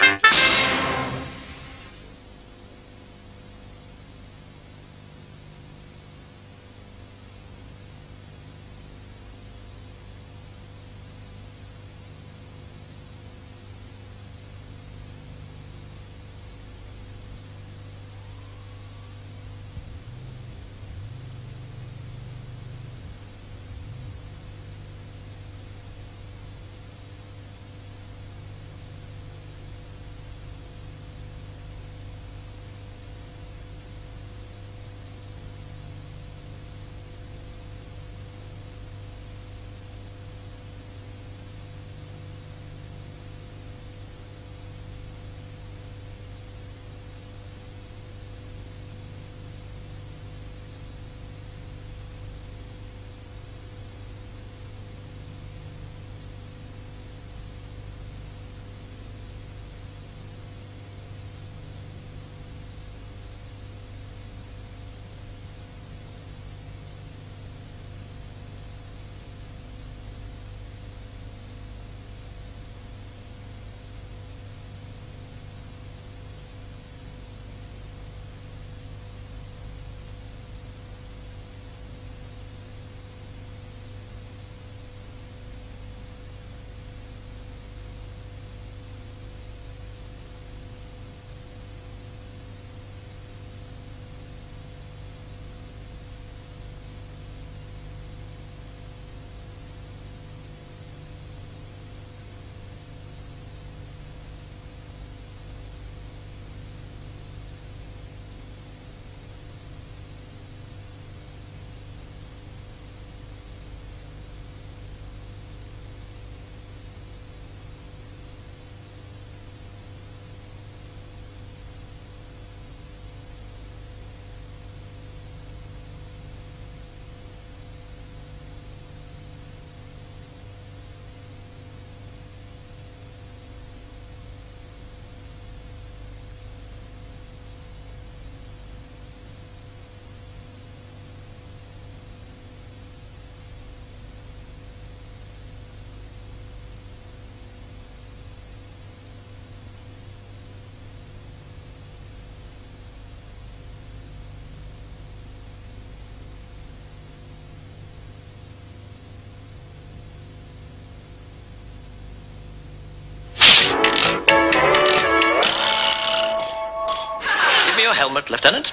Helmet, Lieutenant.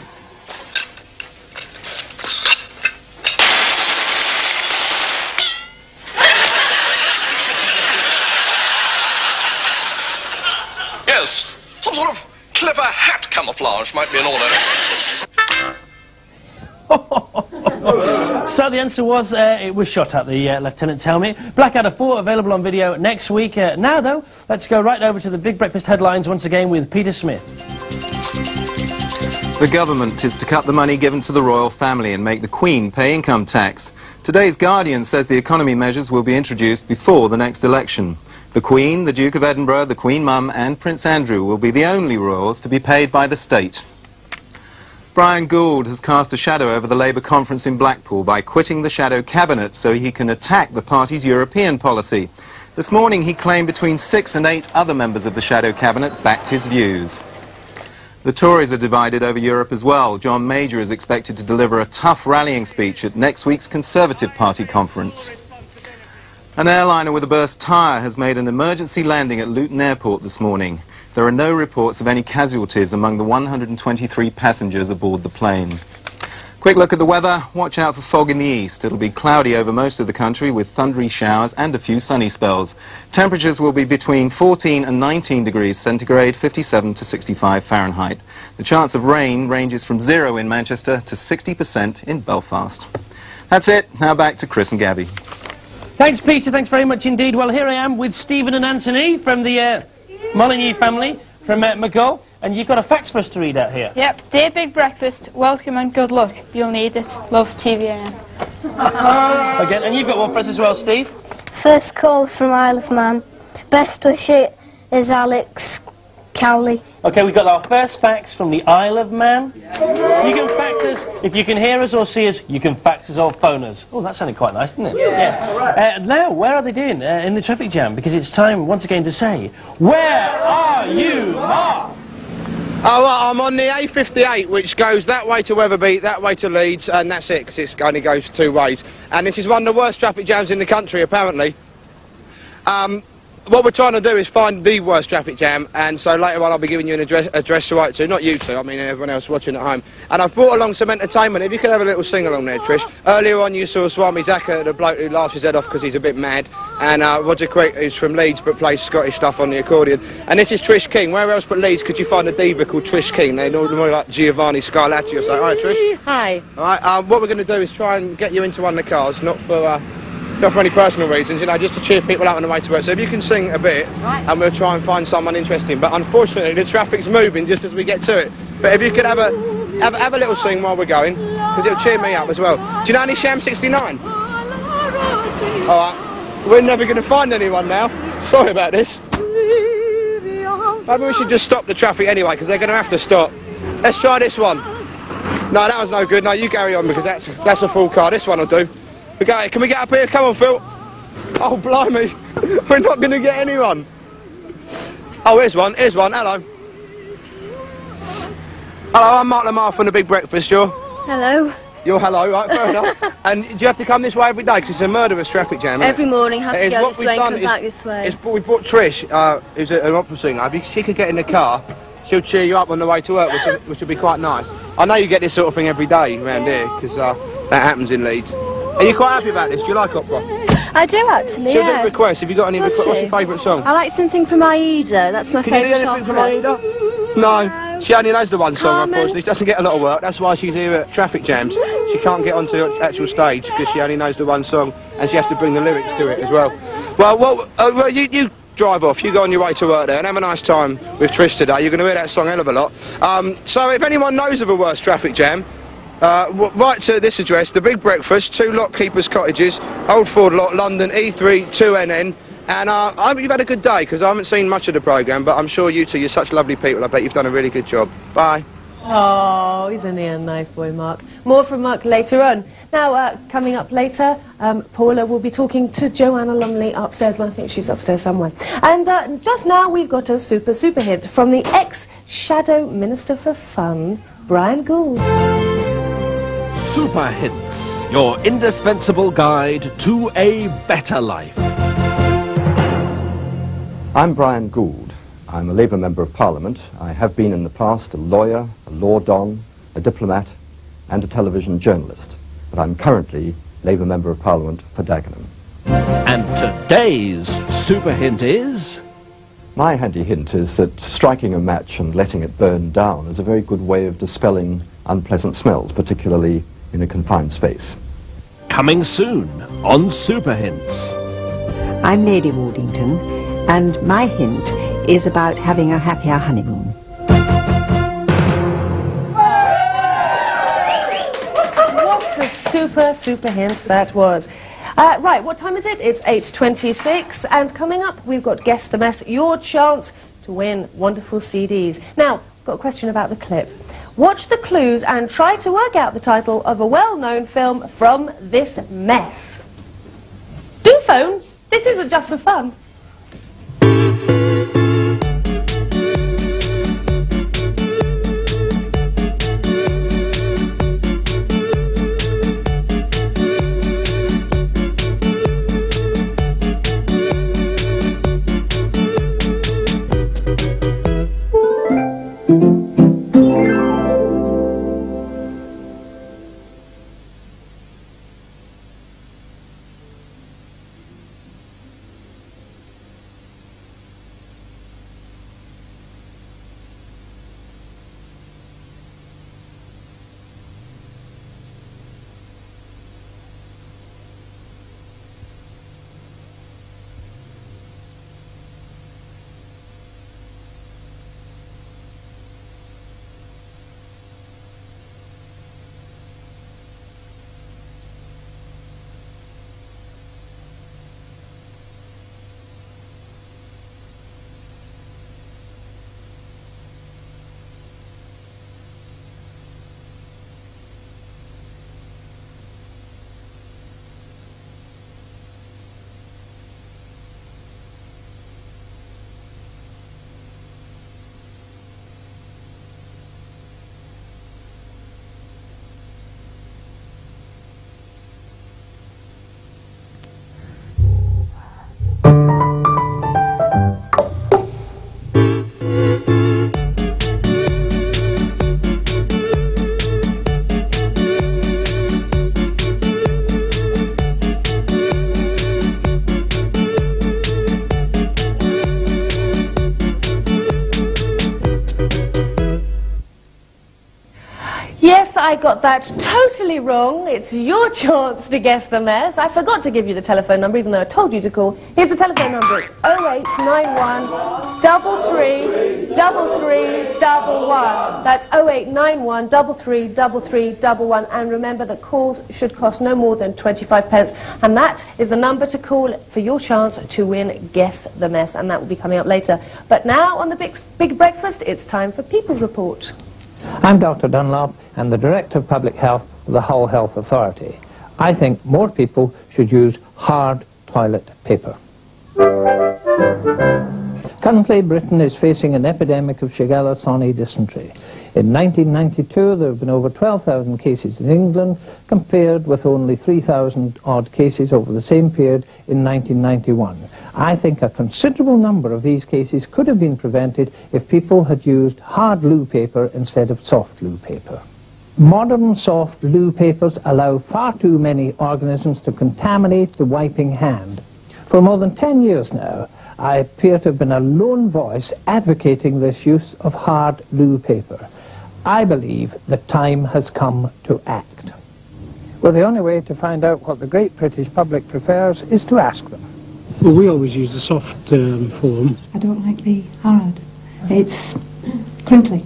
Yes, some sort of clever hat camouflage might be in order. So the answer was uh, it was shot at the uh, lieutenant's helmet. Blackadder 4 available on video next week. Uh, now, though, let's go right over to the Big Breakfast headlines once again with Peter Smith. The government is to cut the money given to the royal family and make the Queen pay income tax. Today's Guardian says the economy measures will be introduced before the next election. The Queen, the Duke of Edinburgh, the Queen Mum and Prince Andrew will be the only royals to be paid by the state. Bryan Gould has cast a shadow over the Labour conference in Blackpool by quitting the shadow cabinet so he can attack the party's European policy. This morning he claimed between six and eight other members of the shadow cabinet backed his views. The Tories are divided over Europe as well. John Major is expected to deliver a tough rallying speech at next week's Conservative Party conference. An airliner with a burst tyre has made an emergency landing at Luton Airport this morning. There are no reports of any casualties among the 123 passengers aboard the plane. Quick look at the weather. Watch out for fog in the east. It'll be cloudy over most of the country with thundery showers and a few sunny spells. Temperatures will be between 14 and 19 degrees centigrade, 57 to 65 Fahrenheit. The chance of rain ranges from zero in Manchester to 60% in Belfast. That's it. Now back to Chris and Gaby. Thanks, Peter. Thanks very much indeed. Well, here I am with Stephen and Anthony from the uh, Molyneux family from uh, Maghull. And you've got a fax for us to read out here. Yep, dear Big Breakfast, welcome and good luck. You'll need it. Love TVN. Again, and you've got one for us as well, Steve. First call from Isle of Man. Best wisher is Alex Cowley. Okay, we've got our first fax from the Isle of Man. You can fax us. If you can hear us or see us, you can fax us or phone us. Oh, that sounded quite nice, didn't it? Yeah. Uh, now, where are they doing uh, in the traffic jam? Because it's time once again to say, Where are you, Mark? Oh, well, I'm on the A58, which goes that way to Wetherby, that way to Leeds, and that's it, because it only goes two ways. And this is one of the worst traffic jams in the country, apparently. Um, what we're trying to do is find the worst traffic jam, and so later on I'll be giving you an address, address to write to. Not you two, I mean everyone else watching at home. And I've brought along some entertainment. If you could have a little sing along there, Trish. Earlier on you saw Swami Zaka, the bloke who laughs his head off because he's a bit mad, and uh, Roger Quick, who's from Leeds but plays Scottish stuff on the accordion. And this is Trish King. Where else but Leeds could you find a diva called Trish King? They're normally like Giovanni Scarlatti or something. All right, Trish? Hi. All right, uh, what we're going to do is try and get you into one of the cars, not for... Uh, not for any personal reasons, you know, just to cheer people up on the way to work. So if you can sing a bit, right. and we'll try and find someone interesting. But unfortunately, the traffic's moving just as we get to it. But if you could have a have, have a little sing while we're going, because it'll cheer me up as well. Do you know any Sham 69? All right, we're never going to find anyone now. Sorry about this. Maybe we should just stop the traffic anyway, because they're going to have to stop. Let's try this one. No, that was no good. No, you carry on because that's that's a full car. This one will do. We go, can we get up here? Come on, Phil. Oh, blimey. We're not going to get anyone. Oh, here's one. Here's one. Hello. Hello, I'm Mark Lamarr from The Big Breakfast. You're? Hello. You're hello, right, fair enough. And do you have to come this way every day? Because it's a murderous traffic jam, Every it? morning, have It to go this way and come is- back this way. is we brought Trish, uh, who's a, an opera singer. If she could get in the car, she'll cheer you up on the way to work, which, which would be quite nice. I know you get this sort of thing every day around here, because uh, that happens in Leeds. Are you quite happy about this? Do you like opera? I do actually, do yes. requests. Have you got any requests? What's your favourite song? I like something from Aida. That's my favourite. Can you do anything from. Aida? No. She only knows the one song, Carmen. unfortunately. She doesn't get a lot of work. That's why she's here at traffic jams. She can't get onto the actual stage because she only knows the one song and she has to bring the lyrics to it as well. Well, well, uh, well you, you drive off. You go on your way to work there and have a nice time with Trish today. You're going to hear that song hell of a lot. Um, so if anyone knows of a worse traffic jam, uh, write to this address, The Big Breakfast, 2 Lock Keepers Cottages, Old Ford Lock, London, E3 2NN. And uh, I hope you've had a good day, because I haven't seen much of the programme, but I'm sure you two, you're such lovely people. I bet you've done a really good job. Bye. Oh, isn't he a nice boy, Mark? More from Mark later on. Now, uh, coming up later, um, Paula will be talking to Joanna Lumley upstairs, and I think she's upstairs somewhere. And uh, just now, we've got a super, super hit from the ex-Shadow Minister for Fun, Bryan Gould. Super Hints, your indispensable guide to a better life. I'm Bryan Gould. I'm a Labour Member of Parliament. I have been in the past a lawyer, a law don, a diplomat, and a television journalist. But I'm currently Labour Member of Parliament for Dagenham. And today's super hint is. My handy hint is that striking a match and letting it burn down is a very good way of dispelling unpleasant smells, particularly in a confined space. Coming soon on Super Hints. I'm Lady Wardington, and my hint is about having a happier honeymoon. What a super, super hint that was. Uh, right, what time is it? It's 8.26, and coming up, we've got Guess the Mess, your chance to win wonderful CDs. Now, got a question about the clip. Watch the clues and try to work out the title of a well-known film from this mess. Do phone. This isn't just for fun. I got that totally wrong. It's your chance to guess the mess. I forgot to give you the telephone number, even though I told you to call. Here's the telephone number. It's 0891 33 33 double one. That's 0891 33 33 double one. And remember that calls should cost no more than 25 pence. And that is the number to call for your chance to win Guess the Mess. And that will be coming up later. But now on the Big, big Breakfast, it's time for People's Report. I'm Dr. Dunlop and the Director of Public Health for the Hull Health Authority. I think more people should use hard toilet paper. Currently, Britain is facing an epidemic of Shigella sonnei dysentery. In 1992, there have been over 12,000 cases in England, compared with only 3,000 odd cases over the same period in 1991. I think a considerable number of these cases could have been prevented if people had used hard loo paper instead of soft loo paper. Modern soft loo papers allow far too many organisms to contaminate the wiping hand. For more than 10 years now, I appear to have been a lone voice advocating this use of hard loo paper. I believe the time has come to act. Well, the only way to find out what the great British public prefers is to ask them. Well, we always use the soft um, form. I don't like the hard. It's crinkly.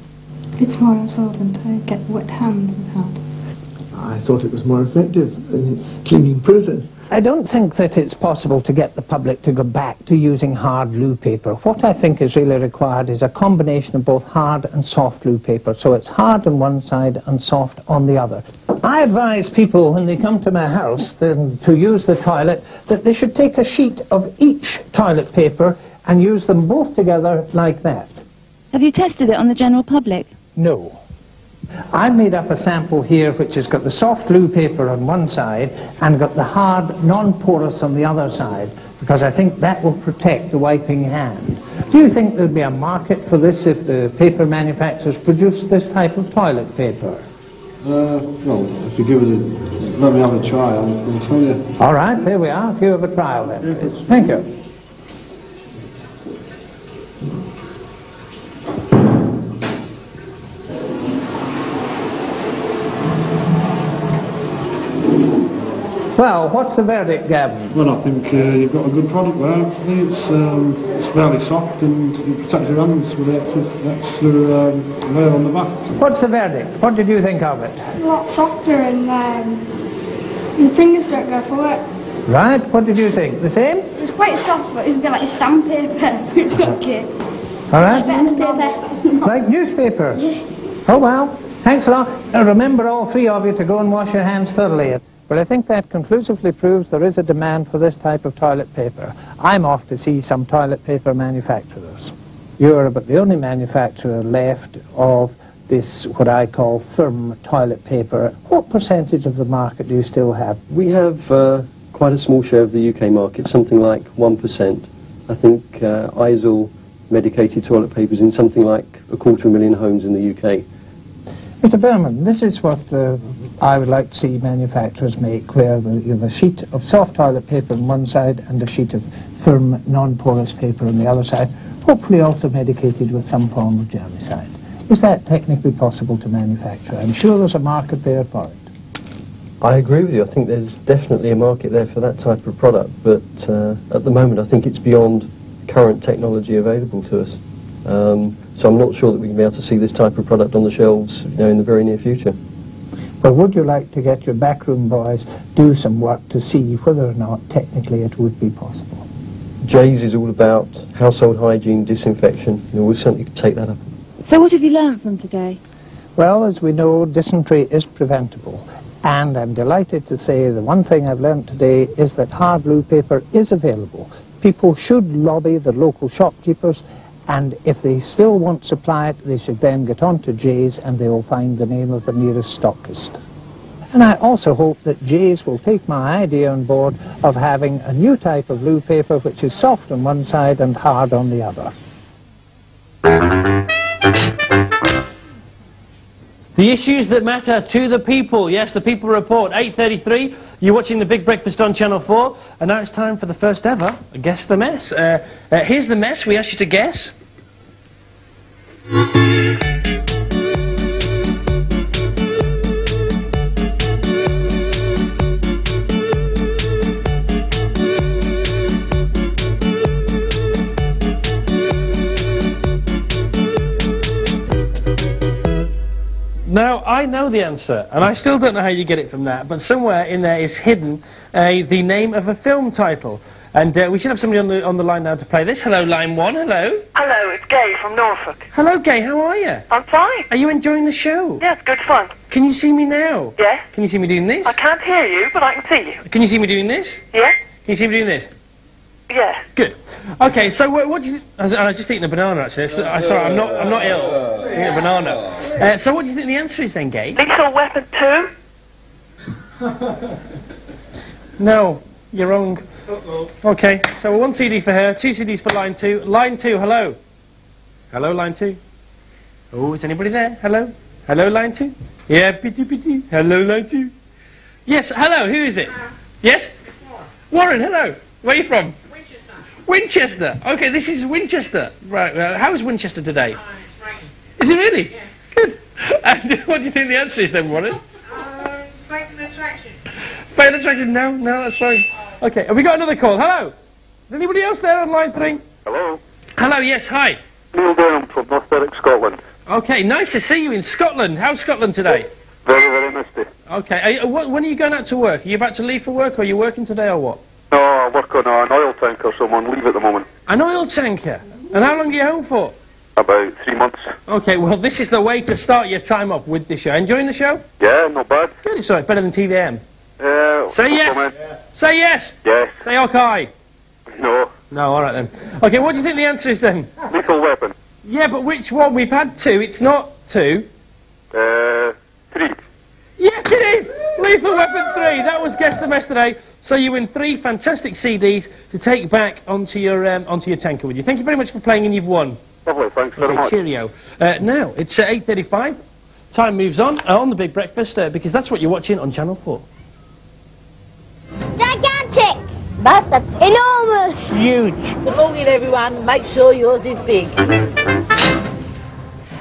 It's more absorbent. I get wet hands with hard. I thought it was more effective in its cleaning process. I don't think that it's possible to get the public to go back to using hard loo paper. What I think is really required is a combination of both hard and soft loo paper. So it's hard on one side and soft on the other. I advise people when they come to my house then, to use the toilet that they should take a sheet of each toilet paper and use them both together like that. Have you tested it on the general public? No. I've made up a sample here which has got the soft loo paper on one side and got the hard non-porous on the other side because I think that will protect the wiping hand. Do you think there'd be a market for this if the paper manufacturers produced this type of toilet paper? Uh, well, if you give it a, let me have a try, I'll, tell you. All right, there we are. A few of a trial then, please. Thank you. Well, what's the verdict, Gavin? Well, I think uh, you've got a good product there. Actually, it's um, it's fairly soft and it protects your hands with the extra, extra um, layer on the back. What's the verdict? What did you think of it? A lot softer and um, your fingers don't go for it. Right, what did you think? The same? It's quite soft, but it's a bit like sandpaper. it's not good. All right. Better paper. Like newspaper? Yeah. Oh, well. Thanks a lot. And remember, all three of you, to go and wash your hands thoroughly. Well, I think that conclusively proves there is a demand for this type of toilet paper. I'm off to see some toilet paper manufacturers. You're about the only manufacturer left of this, what I call firm toilet paper. What percentage of the market do you still have? We have uh, quite a small share of the UK market, something like 1%. I think uh, Izal medicated toilet papers in something like a quarter of a million homes in the UK. Mr. Berman, this is what uh, I would like to see manufacturers make, where the, you have a sheet of soft toilet paper on one side and a sheet of firm, non-porous paper on the other side, hopefully also medicated with some form of germicide. Is that technically possible to manufacture? I'm sure there's a market there for it. I agree with you. I think there's definitely a market there for that type of product, but uh, at the moment I think it's beyond current technology available to us. Um, so I'm not sure that we can be able to see this type of product on the shelves you know, in the very near future. But would you like to get your backroom boys do some work to see whether or not technically it would be possible? Jeyes is all about household hygiene, disinfection. You know, we'll certainly take that up. So what have you learned from today? Well, as we know, dysentery is preventable. And I'm delighted to say the one thing I've learned today is that hard blue paper is available. People should lobby the local shopkeepers and if they still won't supply it, they should then get on to Jeyes and they will find the name of the nearest stockist. And I also hope that Jeyes will take my idea on board of having a new type of blue paper which is soft on one side and hard on the other. The issues that matter to the people. Yes, the People Report, 8.33. You're watching The Big Breakfast on Channel 4. And now it's time for the first ever Guess the Mess. Uh, uh, here's the mess we asked you to guess. Now, I know the answer, and I still don't know how you get it from that, but somewhere in there is hidden uh, the name of a film title. And uh, we should have somebody on the, on the line now to play this. Hello, line one, hello. Hello, it's Gay from Norfolk. Hello, Gay, how are you? I'm fine. Are you enjoying the show? Yeah, it's good fun. Can you see me now? Yeah? Can you see me doing this? I can't hear you, but I can see you. Can you see me doing this? Yeah? Can you see me doing this? Yeah. Good. Okay, so what, what do you... I was, I was just eating a banana, actually. So, I, sorry, I'm not, I'm not ill. I'm eating a banana. Uh, so what do you think the answer is then, Gay? Lethal Weapon 2? No, you're wrong. Okay, so one CD for her, two CDs for line two. Line two, hello. Hello, line two. Oh, is anybody there? Hello? Hello, line two? Yeah, pity pity. Hello, line two. Yes, hello, who is it? Yes? Warren, hello. Where are you from? Winchester. Winchester. Okay, this is Winchester. Right, uh, how is Winchester today? It's raining. Is it really? Yeah. Good. And what do you think the answer is then, Warren? Fatal attraction. Fatal attraction? No, no, that's fine. Okay, have we got another call? Hello? Is anybody else there on line three? Hello, Hello, yes, hi. Neil Durham from North Berwick, Scotland. Okay, nice to see you in Scotland. How's Scotland today? Very, very misty. Okay, are you, uh, wh- when are you going out to work? Are you about to leave for work or are you working today or what? No, I work on an oil tanker, so I'm on leave at the moment. An oil tanker. And how long are you home for? About three months. Okay, well, this is the way to start your time off with the show. Enjoying the show? Yeah, not bad. Good, it's all right, better than TV-am. Uh, Say yes. comment. Say yes. Yes. Say okay. No. No, all right then. Okay, what do you think the answer is then? Lethal weapon. Yeah, but which one? We've had two. It's not two. Uh, three. Yes, it is! Lethal Weapon 3. That was Guess the Mess today. So you win three fantastic CDs to take back onto your, um, onto your tanker with you. Thank you very much for playing and you've won. Lovely, thanks very Okay, much. cheerio. Uh, now, it's uh, 8.35. Time moves on uh, on the Big Breakfast uh, because that's what you're watching on Channel 4. Gigantic! Massive! Enormous! Huge. Good morning, everyone. Make sure yours is big.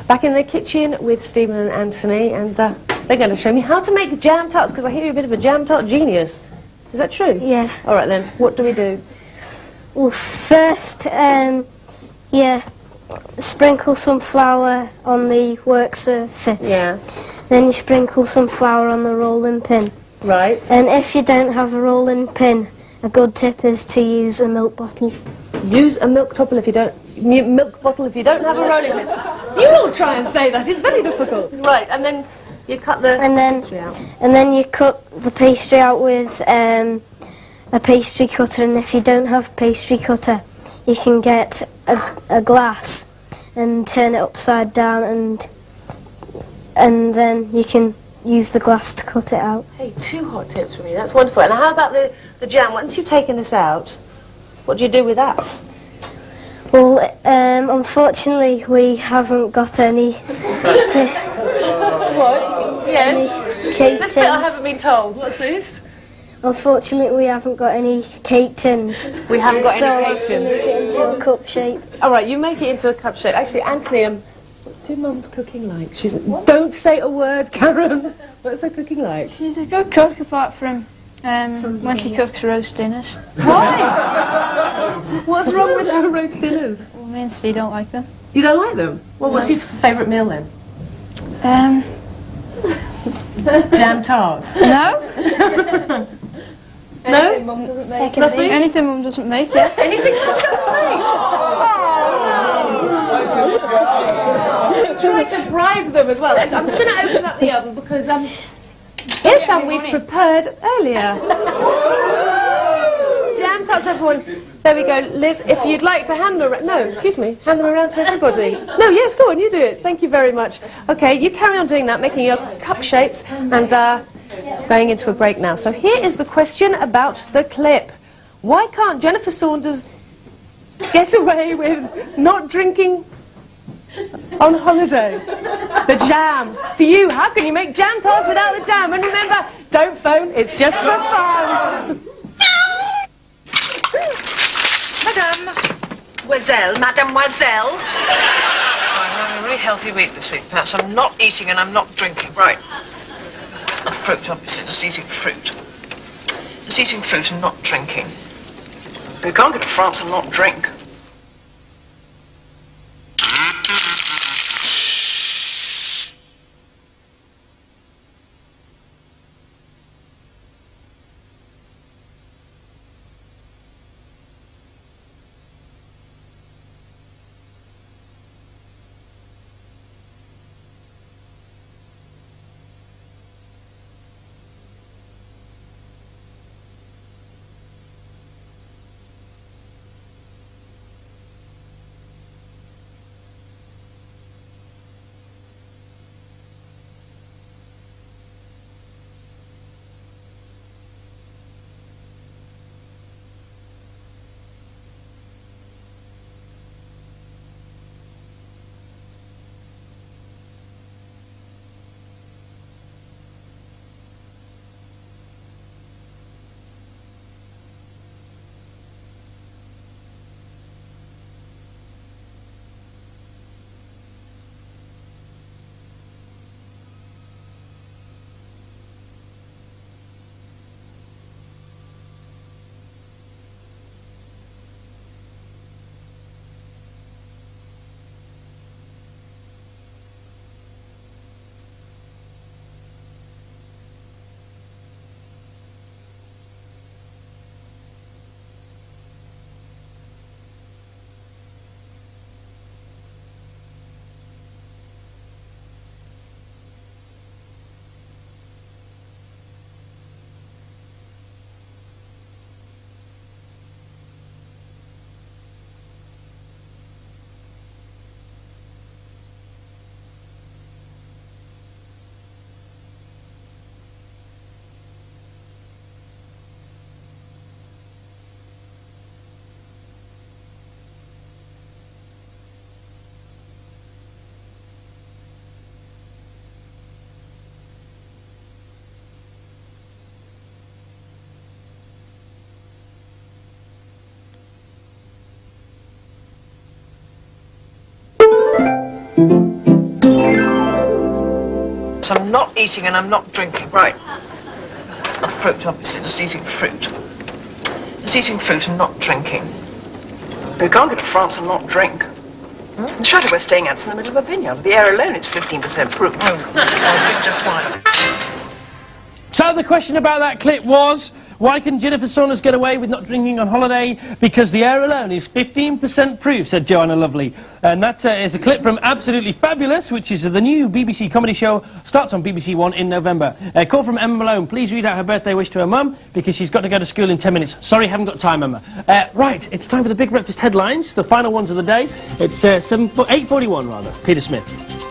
Back in the kitchen with Stephen and Anthony, and uh, they're going to show me how to make jam tarts, because I hear you're a bit of a jam tart genius. Is that true? Yeah. All right then, what do we do? Well, first, um, yeah, sprinkle some flour on the work surface. Yeah. Then you sprinkle some flour on the rolling pin. Right. And if you don't have a rolling pin, a good tip is to use a milk bottle. Use a milk bottle if you don't... Milk bottle if you don't have a rolling pin. You all try and say that, it's very difficult. Right, and then you cut the and then pastry out. and then you cut the pastry out with um, a pastry cutter. And if you don't have a pastry cutter, you can get a, a glass and turn it upside down, and and then you can use the glass to cut it out. Hey, two hot tips from you. That's wonderful. And how about the, the jam? Once you've taken this out, what do you do with that? Well, um, unfortunately, we haven't got any. to- What? Yes. Any cake This bit I haven't been told. What's this? Unfortunately, we haven't got any cake tins. We haven't got so any cake have to tins. make it into a cup shape. All right, you make it into a cup shape. Actually, Anthony, um, what's your mum's cooking like? She's don't say a word, Karen. What's her cooking like? She's a good cook apart from um, when she cooks roast dinners. Why? What's wrong with her roast dinners? Well, me and Steve don't like them. You don't like them? Well, what's No. your favourite meal then? Um, Jam tarts. no? No? Anything Mum doesn't make. Nothing? Anything mum doesn't make, yeah. Anything mum doesn't make? Oh, Try to bribe them as well. I'm just going to open up the oven because I'm... um, here's some we've prepared earlier. Jam tarts, everyone. There we go, Liz. If you'd like to hand them, ar- no, excuse me, hand them around to everybody. No, yes, go on, you do it. Thank you very much. Okay, you carry on doing that, making your cup shapes, and uh, going into a break now. So here is the question about the clip. Why can't Jennifer Saunders get away with not drinking on holiday? The jam. For you, how can you make jam tarts without the jam? And remember, don't phone, it's just for fun. Madame. Mademoiselle, mademoiselle. I'm having a really healthy week this week, Perhaps I'm not eating and I'm not drinking. Right. And fruit, obviously, just eating fruit. Just eating fruit and not drinking. But you can't go to France and not drink. So I'm not eating and I'm not drinking. Right. A fruit, obviously, just eating fruit. Just eating fruit and not drinking. But you can't go to France and not drink. Hmm? The shadow we're staying at's in the middle of a vineyard. The air alone is 15% proof. Oh, I drink just wine. So the question about that clip was, why can Jennifer Saunders get away with not drinking on holiday? Because the air alone is 15% proof, said Joanna Lovely. And that uh, is a clip from Absolutely Fabulous, which is the new BBC comedy show, starts on BBC One in November. A call from Emma Malone. Please read out her birthday wish to her mum, because she's got to go to school in 10 minutes. Sorry, haven't got time, Emma. Uh, right, it's time for the Big Breakfast headlines, the final ones of the day. It's uh, 7, 8.41, rather. Peter Smith.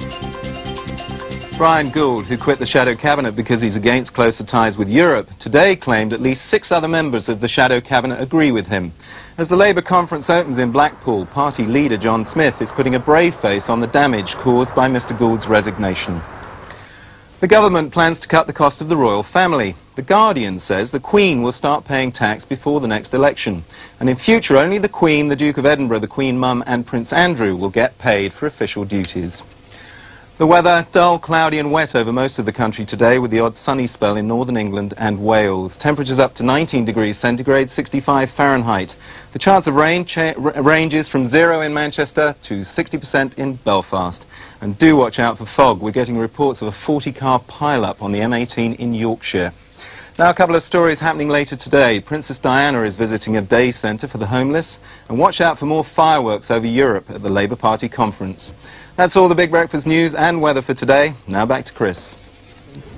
Bryan Gould, who quit the Shadow Cabinet because he's against closer ties with Europe, today claimed at least six other members of the Shadow Cabinet agree with him. As the Labour conference opens in Blackpool, party leader John Smith is putting a brave face on the damage caused by Mr Gould's resignation. The government plans to cut the cost of the royal family. The Guardian says the Queen will start paying tax before the next election. And in future, only the Queen, the Duke of Edinburgh, the Queen Mum and Prince Andrew will get paid for official duties. The weather, dull, cloudy and wet over most of the country today with the odd sunny spell in northern England and Wales. Temperatures up to 19 degrees centigrade, 65 Fahrenheit. The chance of rain ranges from zero in Manchester to 60% in Belfast. And do watch out for fog. We're getting reports of a 40-car pile-up on the M18 in Yorkshire. Now a couple of stories happening later today. Princess Diana is visiting a day centre for the homeless. And watch out for more fireworks over Europe at the Labour Party conference. That's all the Big Breakfast news and weather for today. Now back to Chris.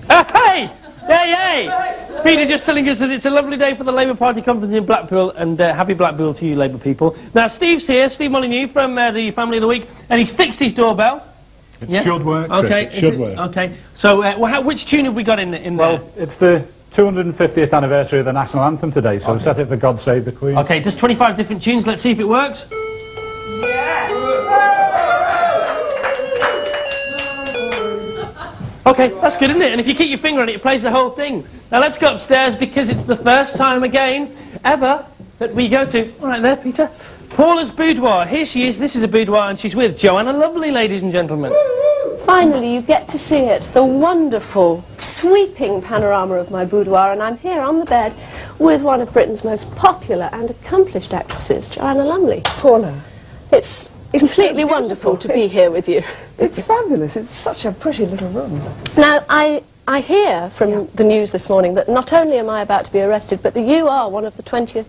Hey! Yay, yay! Peter just telling us that it's a lovely day for the Labour Party conference in Blackpool, and uh, happy Blackpool to you, Labour people. Now, Steve's here, Steve Molyneux from uh, the Family of the Week, and he's fixed his doorbell. It yeah? should work, Chris, Okay, it should it, work. Okay, so uh, well, how, which tune have we got in, in well, there? Well, it's the 250th anniversary of the national anthem today, so okay. set it for God Save the Queen. Okay, just 25 different tunes, let's see if it works. Okay, that's good, isn't it? And if you keep your finger on it, it plays the whole thing. Now let's go upstairs because it's the first time again ever that we go to. All right, there, Peter. Paula's boudoir. Here she is. This is a boudoir, and she's with Joanna Lovely, ladies and gentlemen. Finally, you get to see it. The wonderful, sweeping panorama of my boudoir, and I'm here on the bed with one of Britain's most popular and accomplished actresses, Joanna Lumley. Paula. It's completely so wonderful to be here with you. It's fabulous. It's such a pretty little room. Now, I, I hear from yeah. the news this morning that not only am I about to be arrested, but that you are one of the 20th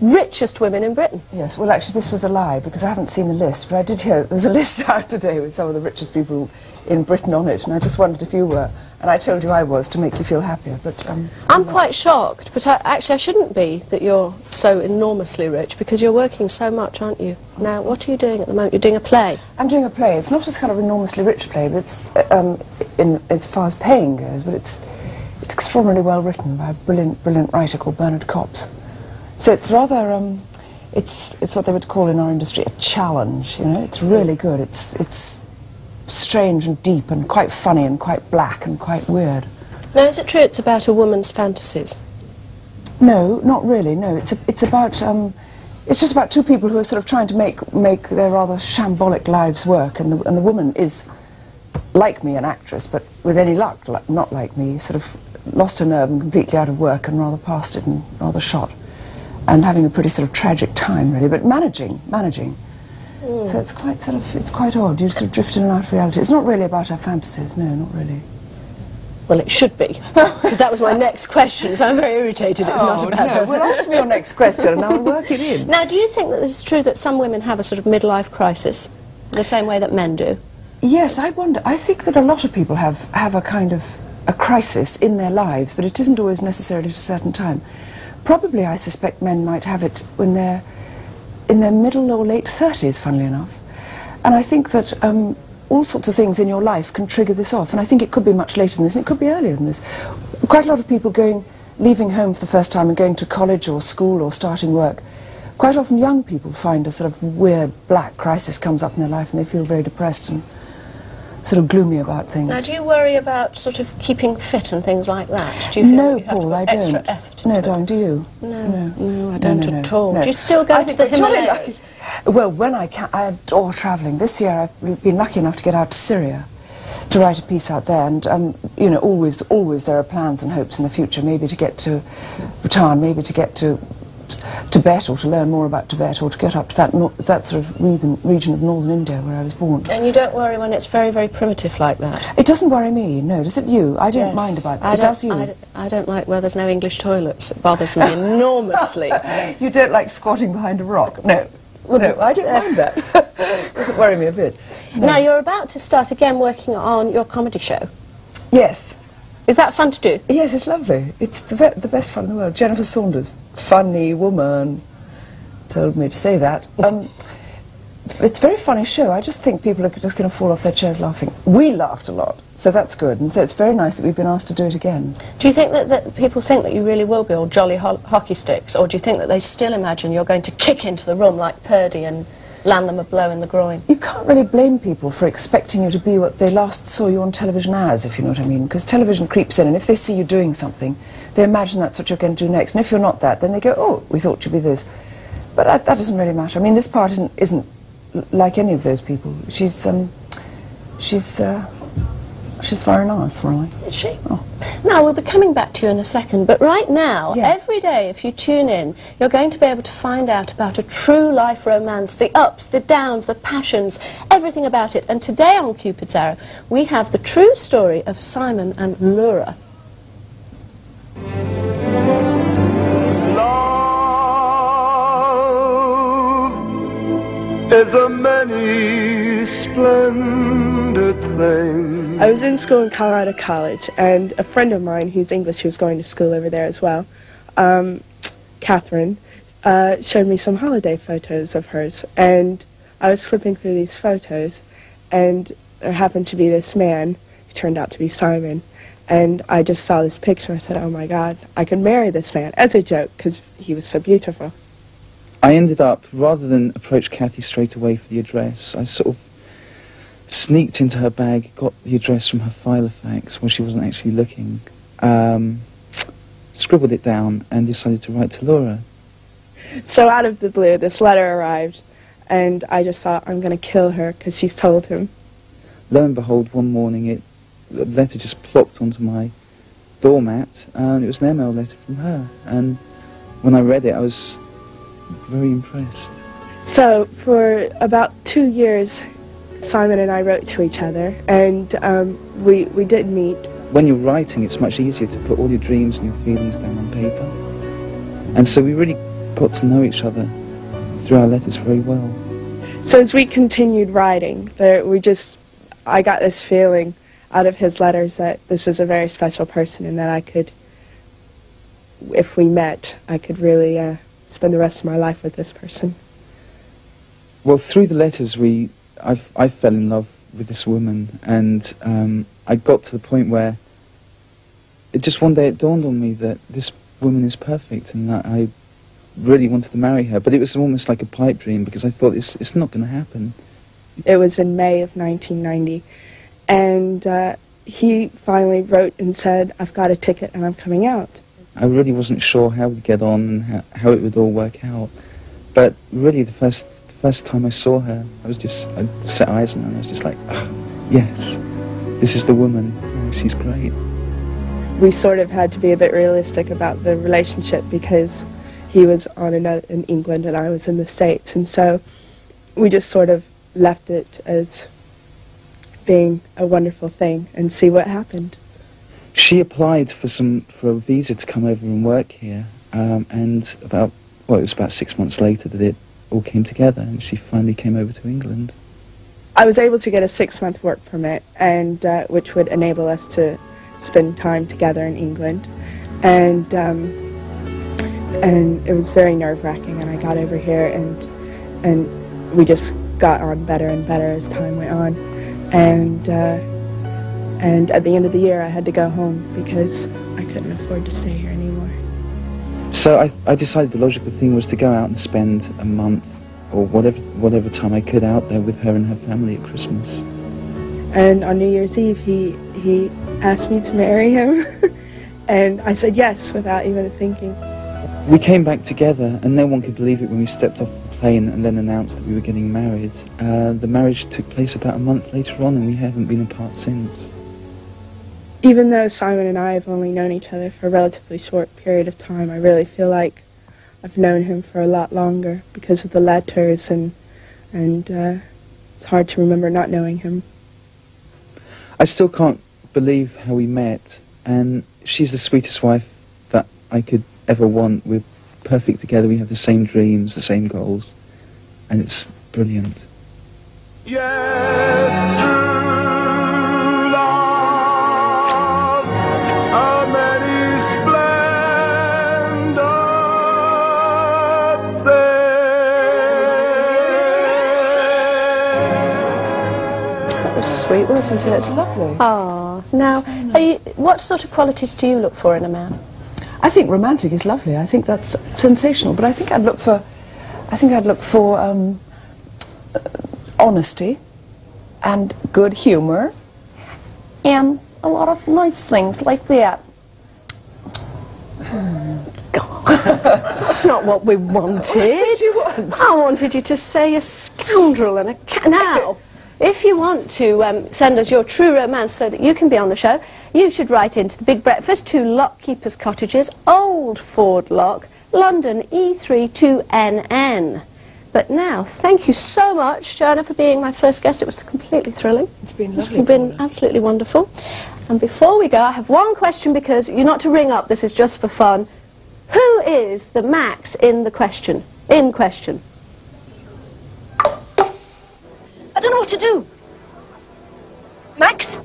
richest women in Britain. Yes, well actually this was a lie because I haven't seen the list, but I did hear there's a list out today with some of the richest people in Britain on it, and I just wondered if you were. And I told you I was to make you feel happier, but... Um, I'm, I'm quite shocked, but I, actually I shouldn't be that you're so enormously rich because you're working so much, aren't you? Now, what are you doing at the moment? You're doing a play? I'm doing a play. It's not just kind of enormously rich play, but it's, uh, um, in, as far as paying goes, but it's, it's extraordinarily well written by a brilliant, brilliant writer called Bernard Kops. So it's rather... Um, it's, it's what they would call in our industry a challenge, you know. It's really good. It's, it's strange and deep and quite funny and quite black and quite weird. Now, is it true it's about a woman's fantasies? No, not really, no. It's, a, it's about, um, it's just about two people who are sort of trying to make, make their rather shambolic lives work, and the, and the woman is, like me, an actress, but with any luck, like, not like me, sort of lost her nerve and completely out of work and rather past it and rather shot, and having a pretty sort of tragic time, really, but managing, managing. Mm. So it's quite sort of, it's quite odd. You sort of drift in and out of reality. It's not really about our fantasies, no, not really. Well, it should be, because that was my next question, so I'm very irritated it's oh, not about no. her. Well, ask me your next question and I'll work it in. Now, do you think that it's true that some women have a sort of midlife crisis, the same way that men do? Yes, I wonder. I think that a lot of people have, have a kind of a crisis in their lives, but it isn't always necessarily at a certain time. Probably, I suspect men might have it when they're in their middle or late 30s, funnily enough. And I think that um, all sorts of things in your life can trigger this off. And I think it could be much later than this, and it could be earlier than this. Quite a lot of people going, leaving home for the first time and going to college or school or starting work, quite often young people find a sort of weird black crisis comes up in their life and they feel very depressed. And sort of gloomy about things. Now, do you worry about sort of keeping fit and things like that? Do you feel no, that you have Paul, to put I don't. No, darling, do you? No, no, no, I don't no, at no, all. no. Do you still go I to the Himalayas? Well, when I can, I adore travelling. This year I've been lucky enough to get out to Syria to write a piece out there, and um, you know, always, always there are plans and hopes in the future, maybe to get to Bhutan, maybe to get to Tibet, or to learn more about Tibet, or to get up to that nor- that sort of region, region of northern India where I was born. And you don't worry when it's very, very primitive like that? It doesn't worry me, no. Does it you? I don't Yes. mind about that. I it don't- does you? I, I don't like where there's no English toilets. It bothers me enormously. you don't like squatting behind a rock? No. No, I don't uh, mind that. it Doesn't worry me a bit. No. Now, you're about to start again working on your comedy show. Yes. Is that fun to do? Yes, it's lovely. It's the, be- the best fun in the world. Jennifer Saunders, funny woman, told me to say that. Um, it's a very funny show. I just think people are just going to fall off their chairs laughing. We laughed a lot, so that's good. And so it's very nice that we've been asked to do it again. Do you think that, that people think that you really will be all jolly ho- hockey sticks, or do you think that they still imagine you're going to kick into the room like Purdey and land them a blow in the groin? You can't really blame people for expecting you to be what they last saw you on television as, if you know what I mean. Because television creeps in, and if they see you doing something, they imagine that's what you're going to do next. And if you're not that, then they go, oh, we thought you'd be this. But that, that doesn't really matter. I mean, this part isn't, isn't like any of those people. She's, um, she's, uh, she's very nice, really. Is she? Now, we'll be coming back to you in a second, but right now, Yeah. every day, if you tune in, you're going to be able to find out about a true life romance, the ups, the downs, the passions, everything about it. And today on Cupid's Arrow, we have the true story of Simon and Laura. is a many splendid thing. I was in school in Colorado College, and a friend of mine who's English, who was going to school over there as well, um, Catherine, uh, showed me some holiday photos of hers. And I was flipping through these photos, and there happened to be this man who turned out to be Simon. And I just saw this picture. I said, oh my God, I could marry this man, as a joke, because he was so beautiful. I ended up, rather than approach Kathy straight away for the address, I sort of sneaked into her bag, got the address from her Filofax when she wasn't actually looking, um, scribbled it down, and decided to write to Laura. So out of the blue, this letter arrived, and I just thought, I'm going to kill her because she's told him. Lo and behold, one morning, it, the letter just plopped onto my doormat, and it was an email letter from her. And when I read it, I was very impressed. So for about two years, Simon and I wrote to each other, and um, we, we did meet. When you're writing, it's much easier to put all your dreams and your feelings down on paper. And so we really got to know each other through our letters very well. So as we continued writing, there, we just, I got this feeling out of his letters that this was a very special person and that I could, if we met, I could really uh, spend the rest of my life with this person. Well, through the letters, we, I, I fell in love with this woman, and um, I got to the point where it just one day it dawned on me that this woman is perfect, and that I really wanted to marry her. But it was almost like a pipe dream because I thought it's it's not going to happen. It was in May of 1990, and uh, he finally wrote and said, "I've got a ticket and I'm coming out." I really wasn't sure how we'd get on and how, how it would all work out. But really, the first first time I saw her, I was just I set eyes on her, and I was just like, ah, yes, this is the woman. Oh, she's great. We sort of had to be a bit realistic about the relationship because he was on another, in England and I was in the States, and so we just sort of left it as being a wonderful thing and see what happened. She applied for some for a visa to come over and work here, um, and about well, it was about six months later that it all came together, and she finally came over to England. I was able to get a six-month work permit, and uh, which would enable us to spend time together in England, and um, and it was very nerve-wracking. And I got over here, and and we just got on better and better as time went on, and uh, and at the end of the year, I had to go home because I couldn't afford to stay here anymore. So I, I decided the logical thing was to go out and spend a month or whatever whatever time I could out there with her and her family at Christmas. And on New Year's Eve, he he asked me to marry him, and I said yes without even thinking. We came back together, and no one could believe it when we stepped off the plane and then announced that we were getting married. Uh, the marriage took place about a month later on, and we haven't been apart since. Even though Simon and I have only known each other for a relatively short period of time, I really feel like I've known him for a lot longer because of the letters and and uh, it's hard to remember not knowing him. I still can't believe how we met, and she's the sweetest wife that I could ever want. We're perfect together, we have the same dreams, the same goals, and it's brilliant. Yes, sweet, wasn't it? It's lovely. Ah, now, are you, what sort of qualities do you look for in a man? I think romantic is lovely. I think that's sensational. But I think I'd look for, I think I'd look for um, uh, honesty and good humour and a lot of nice things like that. That's not what we wanted. What did you want? I wanted you to say a scoundrel and a ca- now. If you want to um, send us your true romance so that you can be on the show, you should write into the Big Breakfast to Lockkeepers Cottages, Old Ford Lock, London E32NN. But now, thank you so much, Joanna, for being my first guest. It was completely thrilling. It's been It's lovely. been absolutely wonderful. And before we go, I have one question because you're not to ring up. This is just for fun. Who is the Max in the question? In question. I don't know what to do. Max?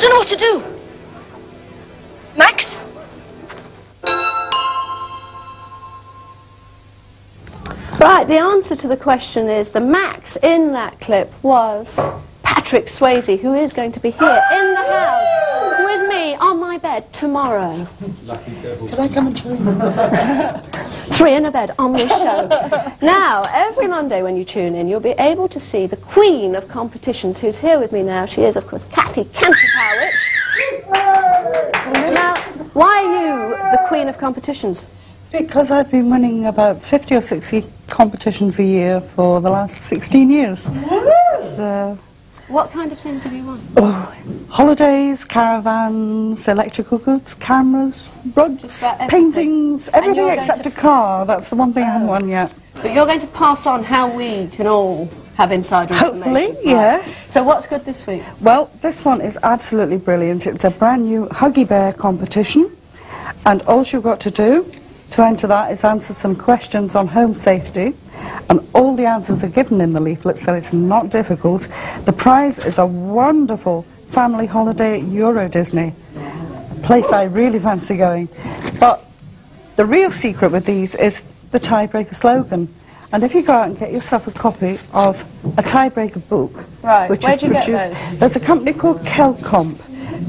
Don't know what to do. Max? Right, the answer to the question is the Max in that clip was Patrick Swayze, who is going to be here in the house with me on my bed tomorrow. Lucky devil. Can I come and join you? Three in a bed on this show. now, every Monday when you tune in, you'll be able to see the queen of competitions who's here with me now. She is, of course, Kathy Canterpowich. Now, why are you the queen of competitions? Because I've been winning about 50 or 60 competitions a year for the last 16 years. So, What kind of things have you won? oh, holidays, caravans, electrical goods, cameras, rugs, everything. paintings, everything except a car. That's the one thing I haven't oh. won yet. But you're going to pass on how we can all have insider Hopefully, yes. So what's good this week? Well, this one is absolutely brilliant. It's a brand new Huggy Bear competition, and all you've got to do to enter that is answer some questions on home safety, and all the answers are given in the leaflet, so it's not difficult. The prize is a wonderful family holiday at Euro Disney, a place I really fancy going. But the real secret with these is the tiebreaker slogan. And if you go out and get yourself a copy of a tiebreaker book, Right, which where'd is you get produced, those? there's a company called Kelcomp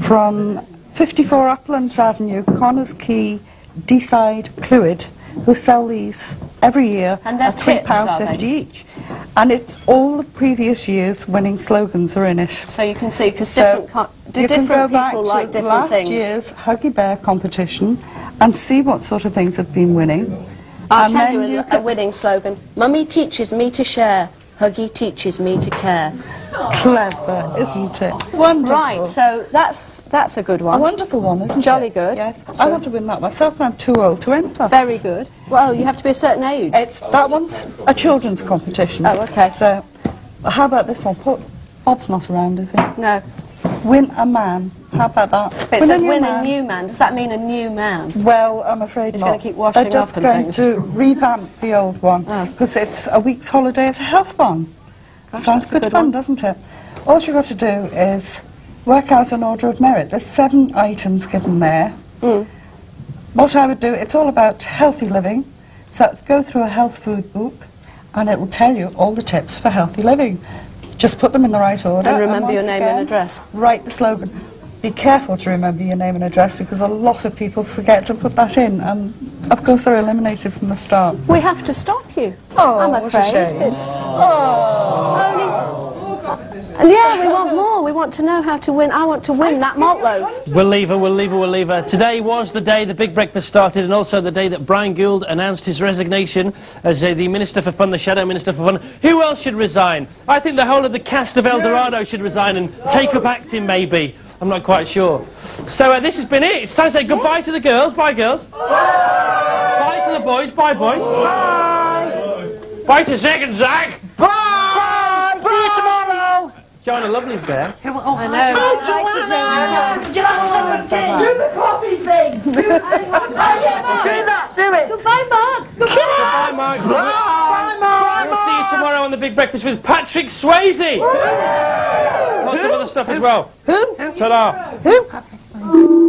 from 54 Uplands Avenue, Connah's Quay, Deeside, Clwyd, who sell these every year And at three tips, pound are they? fifty each. And it's all the previous years' winning slogans are in it. So you can see, because So different, co- do you can different go back people to like different last things? year's Huggy Bear competition and see what sort of things have been winning. I'll and tell you a, a winning slogan. Mummy teaches me to share. Huggy teaches me to care. Clever, isn't it? Wonderful. Right, so that's that's a good one. A wonderful one, isn't Jolly it? Jolly good. Yes. I want to win that myself, but I'm too old to enter. Very good. Well, you have to be a certain age. It's that one's a children's competition. Oh, okay. So, how about this one? Bob's not around, is he? No. Win a man. How about that? But it says new win a new man. Does that mean a new man? Well, I'm afraid It's not. gonna keep washing They're just up and going things. to revamp the old one because it's a week's holiday at a health barn. Gosh, Sounds that's good, good fun, one. doesn't it? All you've got to do is work out an order of merit. There's seven items given there. Mm. What I would do, it's all about healthy living. So go through a health food book and it will tell you all the tips for healthy living. Just put them in the right order. And remember your once name and address. Write the slogan. Be careful to remember your name and address because a lot of people forget to put that in and of course they're eliminated from the start. We have to stop you. Oh, I'm what a afraid. shame. It's And yeah, we want more. We want to know how to win. I want to win that malt loaf. We'll leave her, we'll leave her, we'll leave her. Today was the day the Big Breakfast started and also the day that Bryan Gould announced his resignation as uh, the Minister for Fun, the Shadow Minister for Fun. Who else should resign? I think the whole of the cast of Eldorado should resign and take up acting maybe. I'm not quite sure. So uh, this has been it. It's time to say goodbye to the girls. Bye, girls. Bye Bye to the boys. Bye, boys. Bye. Bye to Zig and Zag. Bye. See you tomorrow. Joanna Lovely's there. I know. Do the coffee thing. Do that. Do it. Goodbye, Mark. Goodbye, Mark. Bye, Mark. We'll see you tomorrow on The Big Breakfast with Patrick Swayze. Lots of other stuff as well. Who? Ta-da. Who? Patrick Swayze.